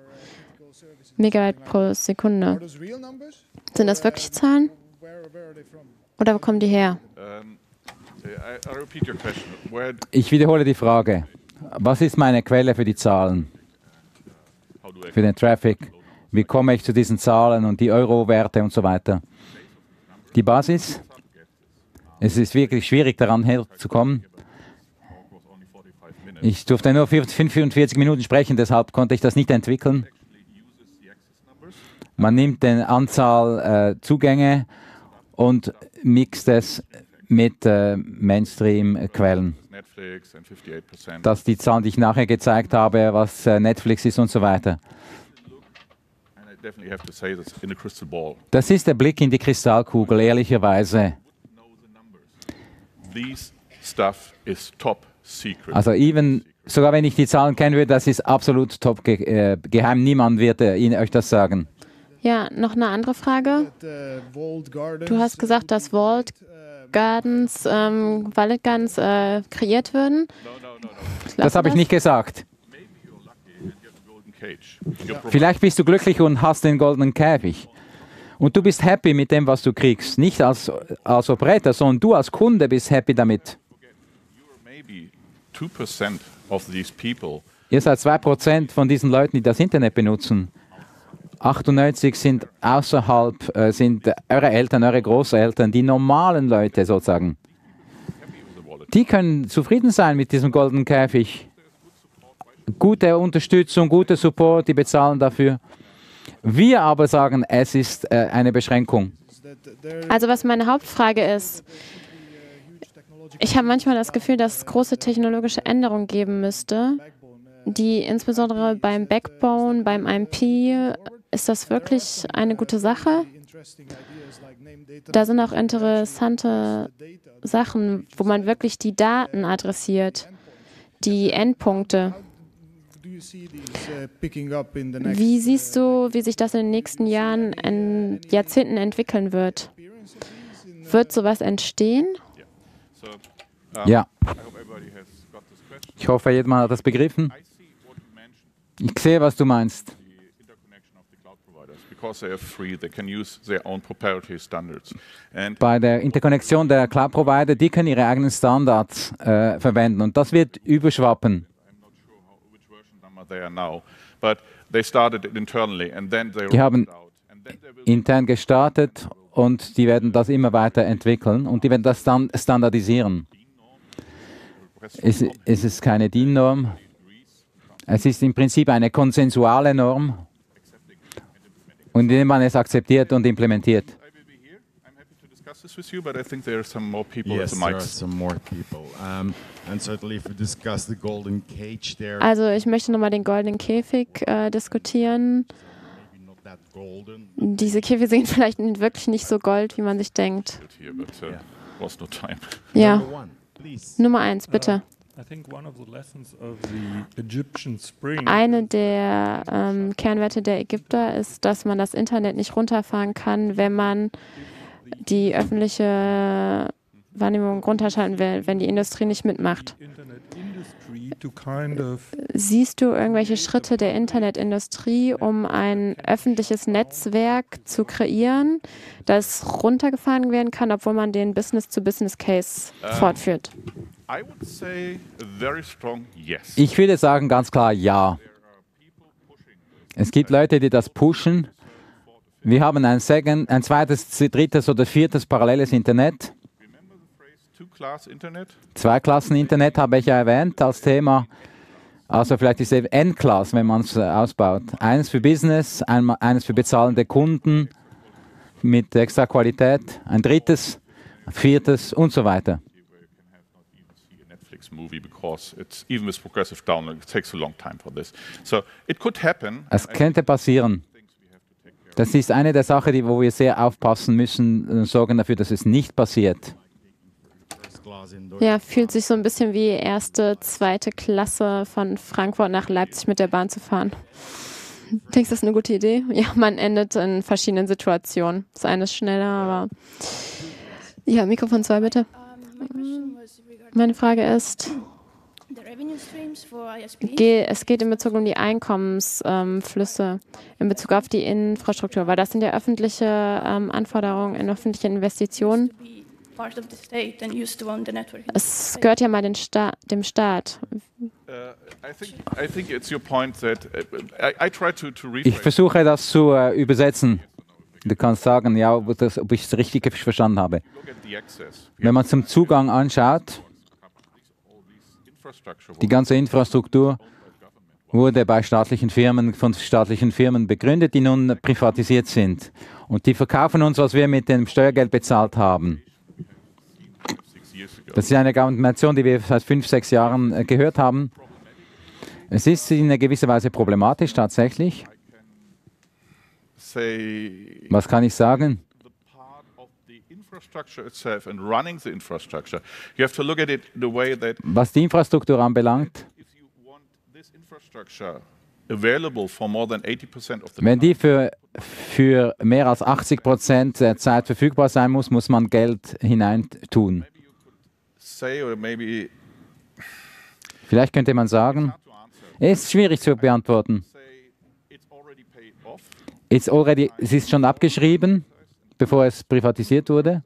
Megabyte pro Sekunde. Sind das wirklich Zahlen? Oder wo kommen die her? I, I repeat your question. Where, Ich wiederhole die Frage. Was ist meine Quelle für die Zahlen, how do I für den Traffic? Wie komme ich zu diesen Zahlen und die Euro-Werte und so weiter? Die Basis? Es ist wirklich schwierig, daran herzukommen. was only 45 minutes? Ich durfte nur 45 Minuten sprechen, deshalb konnte ich das nicht entwickeln. Man nimmt die Anzahl äh, Zugänge und mixt es mit äh, Mainstream-Quellen. Netflix and 58%. Das die Zahlen, die ich nachher gezeigt habe, was äh, Netflix ist und so weiter. Das ist der Blick in die Kristallkugel, ehrlicherweise. Stuff is top secret. Also even, sogar wenn ich die Zahlen kennen würde, das ist absolut top ge äh, geheim. Niemand wird äh, Ihnen euch das sagen. Ja, noch eine andere Frage. Du hast gesagt, dass Vault Gardens, ähm, Wallet Gardens äh, kreiert würden. Das habe ich nicht gesagt. Maybe you're lucky and you have a golden cage. You're providing Vielleicht bist du glücklich und hast den goldenen Käfig. Und du bist happy mit dem, was du kriegst. Nicht als, als Operator, sondern du als Kunde bist happy damit. maybe 2% of these people Ihr seid 2% von diesen Leuten, die das Internet benutzen. 98 sind außerhalb, äh, sind eure Eltern, eure Großeltern, die normalen Leute sozusagen. Die können zufrieden sein mit diesem goldenen Käfig. gute Unterstützung, guter Support, die bezahlen dafür. Wir aber sagen, es ist äh, eine Beschränkung. Also was meine Hauptfrage ist, ich habe manchmal das Gefühl, dass es große technologische Änderungen geben müsste, die insbesondere beim Backbone, beim IP, ist das wirklich eine gute Sache? Da sind auch interessante Sachen, wo man wirklich die Daten adressiert, die Endpunkte. Wie siehst du, wie sich das in den nächsten Jahren, in Jahrzehnten entwickeln wird? Wird sowas entstehen? So, Ja, ich hoffe, jeder hat das begriffen. Ich sehe, was du meinst. the interconnection of the cloud providers. Because they are free, they can use their own proprietary standards. And Bei der Interkonnektion der Cloud-Provider, die können ihre eigenen Standards äh, verwenden und das wird überschwappen. Die haben intern gestartet und die werden das immer weiter entwickeln und die werden das dann standardisieren. Es, es ist keine DIN-Norm. Es ist im Prinzip eine konsensuale Norm und indem man es akzeptiert und implementiert. I will be here. I'm happy to discuss this with you, but I think there are some more people Yes, at the there are mics. some more people. Um, and certainly, if we discuss the golden cage there, Also ich möchte nochmal den goldenen Käfig äh, diskutieren. Diese Käfige sind [laughs] vielleicht wirklich nicht so gold, wie man sich denkt. Here, but uh, was no time. Ja, Number one, please. Nummer eins, bitte. I think one of the lessons of the Egyptian Spring Eine der ähm, Kernwerte der Ägypter ist, dass man das Internet nicht runterfahren kann, wenn man die öffentliche Wahrnehmung runterschalten will, wenn die Industrie nicht mitmacht. Siehst du irgendwelche Schritte der Internetindustrie, um ein öffentliches Netzwerk zu kreieren, das runtergefahren werden kann, obwohl man den Business-to-Business-Case fortführt? Strong yes. Ich würde sagen ganz klar ja. Es gibt Leute, die das pushen. Wir haben ein, second, ein zweites, drittes oder viertes paralleles Internet. Remember the phrase two-class Internet? Zwei Klassen Internet habe ich ja erwähnt als Thema. Also vielleicht ist es N-Class, wenn man es äh, ausbaut. Eines für Business, einmal, eines für bezahlende Kunden mit extra Qualität, ein drittes, viertes und so weiter. Es könnte passieren. Das ist eine der Sachen, die, wo wir sehr aufpassen müssen und sorgen dafür, dass es nicht passiert. Ja, fühlt sich so ein bisschen wie erste, zweite Klasse von Frankfurt nach Leipzig mit der Bahn zu fahren. Denkst du, das ist eine gute Idee? Ja, man endet in verschiedenen Situationen. Das eine ist schneller, aber. Ja, Mikrofon 2 bitte. My question was regarding Meine Frage ist, es geht in Bezug um die Einkommensflüsse, in Bezug auf die Infrastruktur, weil das sind ja öffentliche ähm, Anforderungen in öffentliche Investitionen. Es gehört ja mal den Sta dem Staat. Ich versuche das zu äh, übersetzen. Du kannst sagen, ja, ob, das, ob ich es richtig verstanden habe. Wenn man zum Zugang anschaut, die ganze Infrastruktur wurde bei staatlichen Firmen, von staatlichen Firmen begründet, die nun privatisiert sind. Und die verkaufen uns, was wir mit dem Steuergeld bezahlt haben. Das ist eine Argumentation, die wir seit fünf, sechs Jahren äh, gehört haben. Es ist in einer gewisser Weise problematisch tatsächlich. Was kann ich sagen? Was die Infrastruktur anbelangt, if you want this infrastructure available for more than 80% of the wenn die für, für mehr als 80 Prozent der Zeit verfügbar sein muss, muss man Geld hineintun. Vielleicht könnte man sagen, es ist schwierig zu beantworten. It's already, es ist schon abgeschrieben, bevor es privatisiert wurde.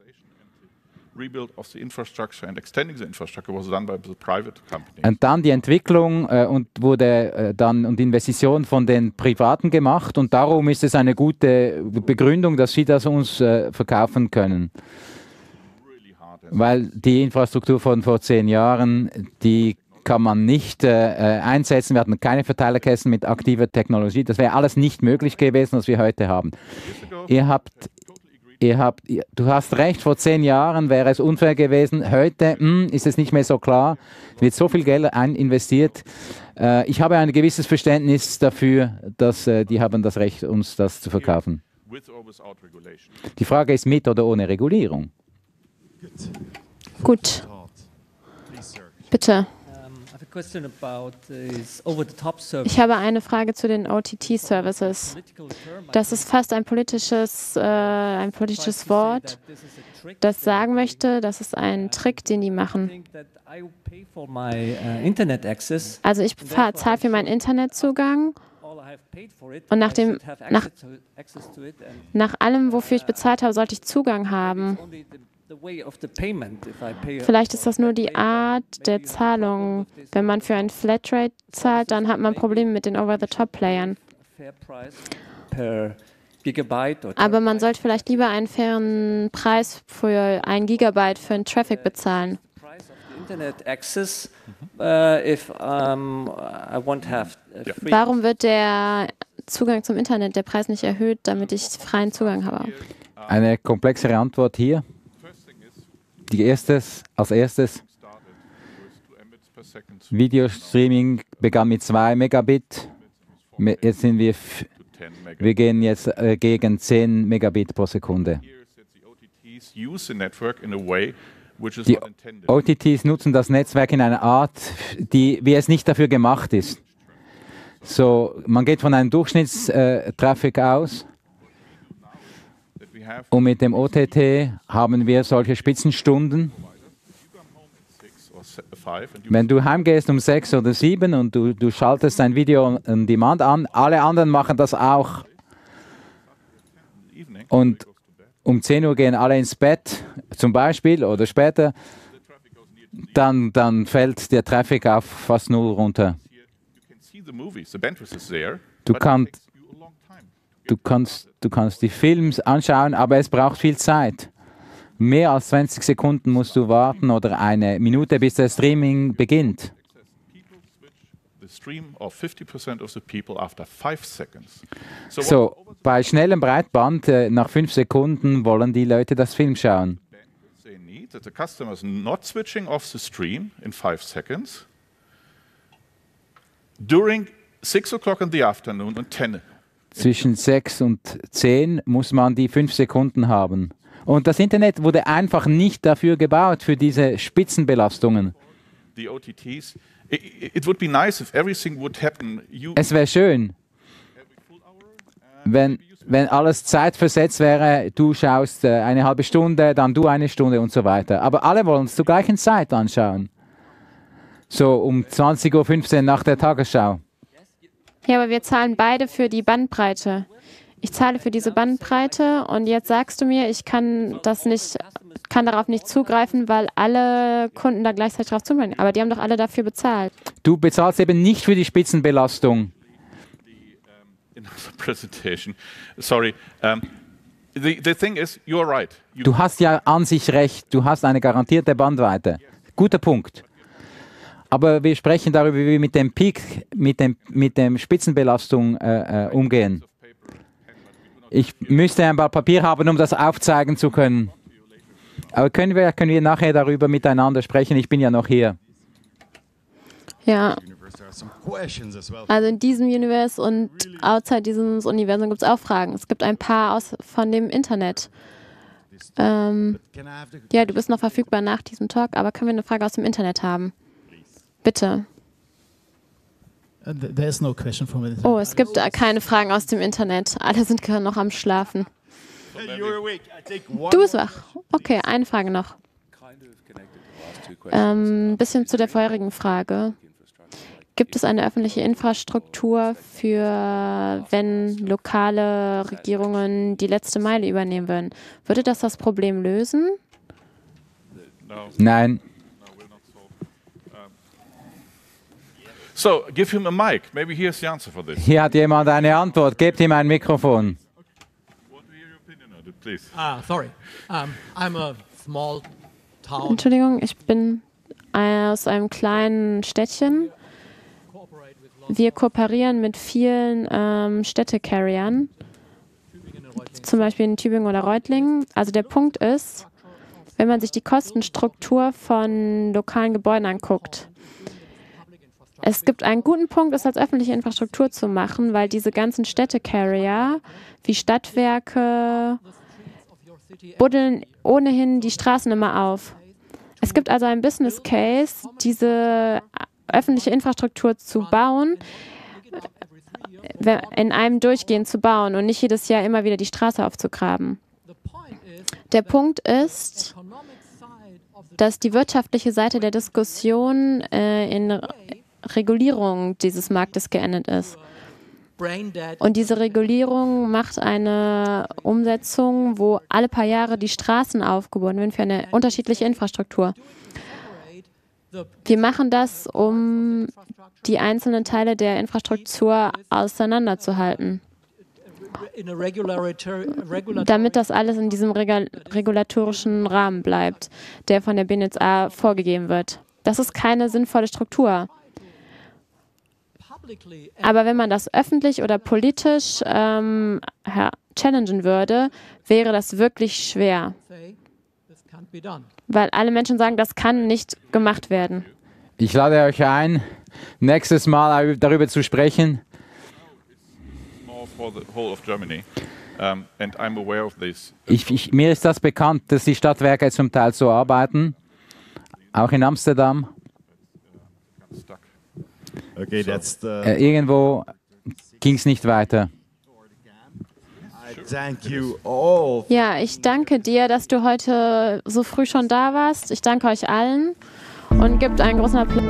Und dann die Entwicklung äh, und wurde äh, dann und Investition von den Privaten gemacht und darum ist es eine gute Begründung, dass sie das uns äh, verkaufen können. Weil die Infrastruktur von vor zehn Jahren, die kann man nicht äh, äh, einsetzen. Wir hatten keine Verteilerkästen mit aktiver Technologie. Das wäre alles nicht möglich gewesen, was wir heute haben. Ihr habt, ihr habt, du hast recht, vor zehn Jahren wäre es unfair gewesen. Heute hm, ist es nicht mehr so klar. Es wird so viel Geld investiert. Äh, ich habe ein gewisses Verständnis dafür, dass äh, die haben das Recht, uns das zu verkaufen. Die Frage ist mit oder ohne Regulierung. Gut. Bitte. Ich habe eine Frage zu den OTT-Services. Das ist fast ein politisches, äh, ein politisches Wort, this is a trick das sagen möchte, das ist ein Trick, den die machen. uh, internet access. Also ich zahle für meinen Internetzugang. Und nach I dem- should have nach- Nach allem, wofür ich bezahlt habe, sollte ich Zugang haben. Vielleicht ist das nur die Art der Zahlung. Wenn man für ein Flatrate zahlt, dann hat man Probleme mit den Over-the-Top-Playern. Aber man sollte vielleicht lieber einen fairen Preis für ein Gigabyte für einen Traffic bezahlen. uh, um, uh, Warum wird der Zugang zum Internet, der Preis nicht erhöht, damit ich freien Zugang habe? Eine komplexere Antwort hier. Die erstes, als erstes, Started with 2 Mbits per second Videostreaming begann mit 2 Megabit. Me- Jetzt sind wir, f- to 10 Mbits. wir gehen jetzt äh, gegen 10 Megabit pro Sekunde. Die. OTTs nutzen das Netzwerk in einer Art, die, wie es nicht dafür gemacht ist. So, man geht von einem Durchschnittstraffic aus we have und mit dem OTT haben wir solche Spitzenstunden. Wenn du heimgehst um sechs oder sieben und du, du schaltest dein Video on demand an, alle anderen machen das auch. Und um 10 Uhr gehen alle ins Bett, zum Beispiel, oder später, dann, dann fällt der Traffic auf fast null runter. Du kannst- takes you a long time. Du kannst, du kannst die Films anschauen, aber es braucht viel Zeit. Mehr als 20 Sekunden musst du warten oder eine Minute, bis der Streaming beginnt. People switch the stream of 50% of the people after five seconds. So, bei schnellem Breitband, äh, nach 5 Sekunden wollen die Leute das Film schauen. that the customer is not switching off the stream in five seconds during six o'clock in the afternoon and 10 Zwischen 6 und 10 muss man die 5 Sekunden haben. Und das Internet wurde einfach nicht dafür gebaut, für diese Spitzenbelastungen. Es wäre schön, wenn, wenn alles zeitversetzt wäre, du schaust äh, eine halbe Stunde, dann du eine Stunde und so weiter. Aber alle wollen es zur gleichen Zeit anschauen. So um 20.15 Uhr nach der Tagesschau. Ja, aber wir zahlen beide für die Bandbreite. Ich zahle für diese Bandbreite und jetzt sagst du mir, ich kann das nicht, kann darauf nicht zugreifen, weil alle Kunden da gleichzeitig drauf zugreifen. Aber die haben doch alle dafür bezahlt. Du bezahlst eben nicht für die Spitzenbelastung. in the presentation. Sorry. Um, the, the thing is, you're right. You, Du hast ja an sich recht, du hast eine garantierte Bandbreite. Guter Punkt. Aber wir sprechen darüber, wie wir mit dem Peak, mit dem, mit dem Spitzenbelastung äh, äh, umgehen. Ich müsste ein Blatt Papier haben, um das aufzeigen zu können. Aber können wir, können wir nachher darüber miteinander sprechen? Ich bin ja noch hier. Ja, also in diesem Universum und outside dieses Universum gibt es auch Fragen. Es gibt ein paar aus von dem Internet. Ähm, ja, du bist noch verfügbar nach diesem Talk, aber können wir eine Frage aus dem Internet haben? Bitte. There's no question from it. Oh, es gibt äh, keine Fragen aus dem Internet. Alle sind gerade noch am Schlafen. Du bist wach. Okay, eine Frage noch. Ähm, Ein bisschen zu der vorherigen Frage. Gibt es eine öffentliche Infrastruktur für, wenn lokale Regierungen die letzte Meile übernehmen würden? Würde das das Problem lösen? Nein, so give him a mic. Maybe here's the answer for this. hier hat jemand eine Antwort. Gebt ihm ein Mikrofon. Please? Ah, sorry. Um, I'm a small town. Entschuldigung, ich bin aus einem kleinen Städtchen. Wir kooperieren mit vielen ähm, Städtecarriern, zum Beispiel in Tübingen oder Reutlingen. Also der Punkt ist, wenn man sich die Kostenstruktur von lokalen Gebäuden anguckt, es gibt einen guten Punkt, es als öffentliche Infrastruktur zu machen, weil diese ganzen Städtecarrier wie Stadtwerke buddeln ohnehin die Straßen immer auf. Es gibt also einen Business Case, diese öffentliche Infrastruktur zu bauen, äh, in einem Durchgehen zu bauen und nicht jedes Jahr immer wieder die Straße aufzugraben. Der Punkt ist, dass die wirtschaftliche Seite der Diskussion äh, in Regulierung dieses Marktes geendet ist. Und diese Regulierung macht eine Umsetzung, wo alle paar Jahre die Straßen aufgebaut werden für eine unterschiedliche Infrastruktur. Wir machen das, um die einzelnen Teile der Infrastruktur auseinanderzuhalten. Damit das alles in diesem regulatorischen Rahmen bleibt, der von der BNetzA vorgegeben wird. Das ist keine sinnvolle Struktur. Aber wenn man das öffentlich oder politisch ähm, challengen würde, wäre das wirklich schwer. Weil alle Menschen sagen, das kann nicht gemacht werden. Ich lade euch ein, nächstes Mal darüber zu sprechen. Ich, ich, mir ist das bekannt, dass die Stadtwerke zum Teil so arbeiten, auch in Amsterdam. Okay, that's the Äh, irgendwo ging es nicht weiter. Ja, ich danke dir, dass du heute so früh schon da warst. Ich danke euch allen und gibt einen großen Applaus.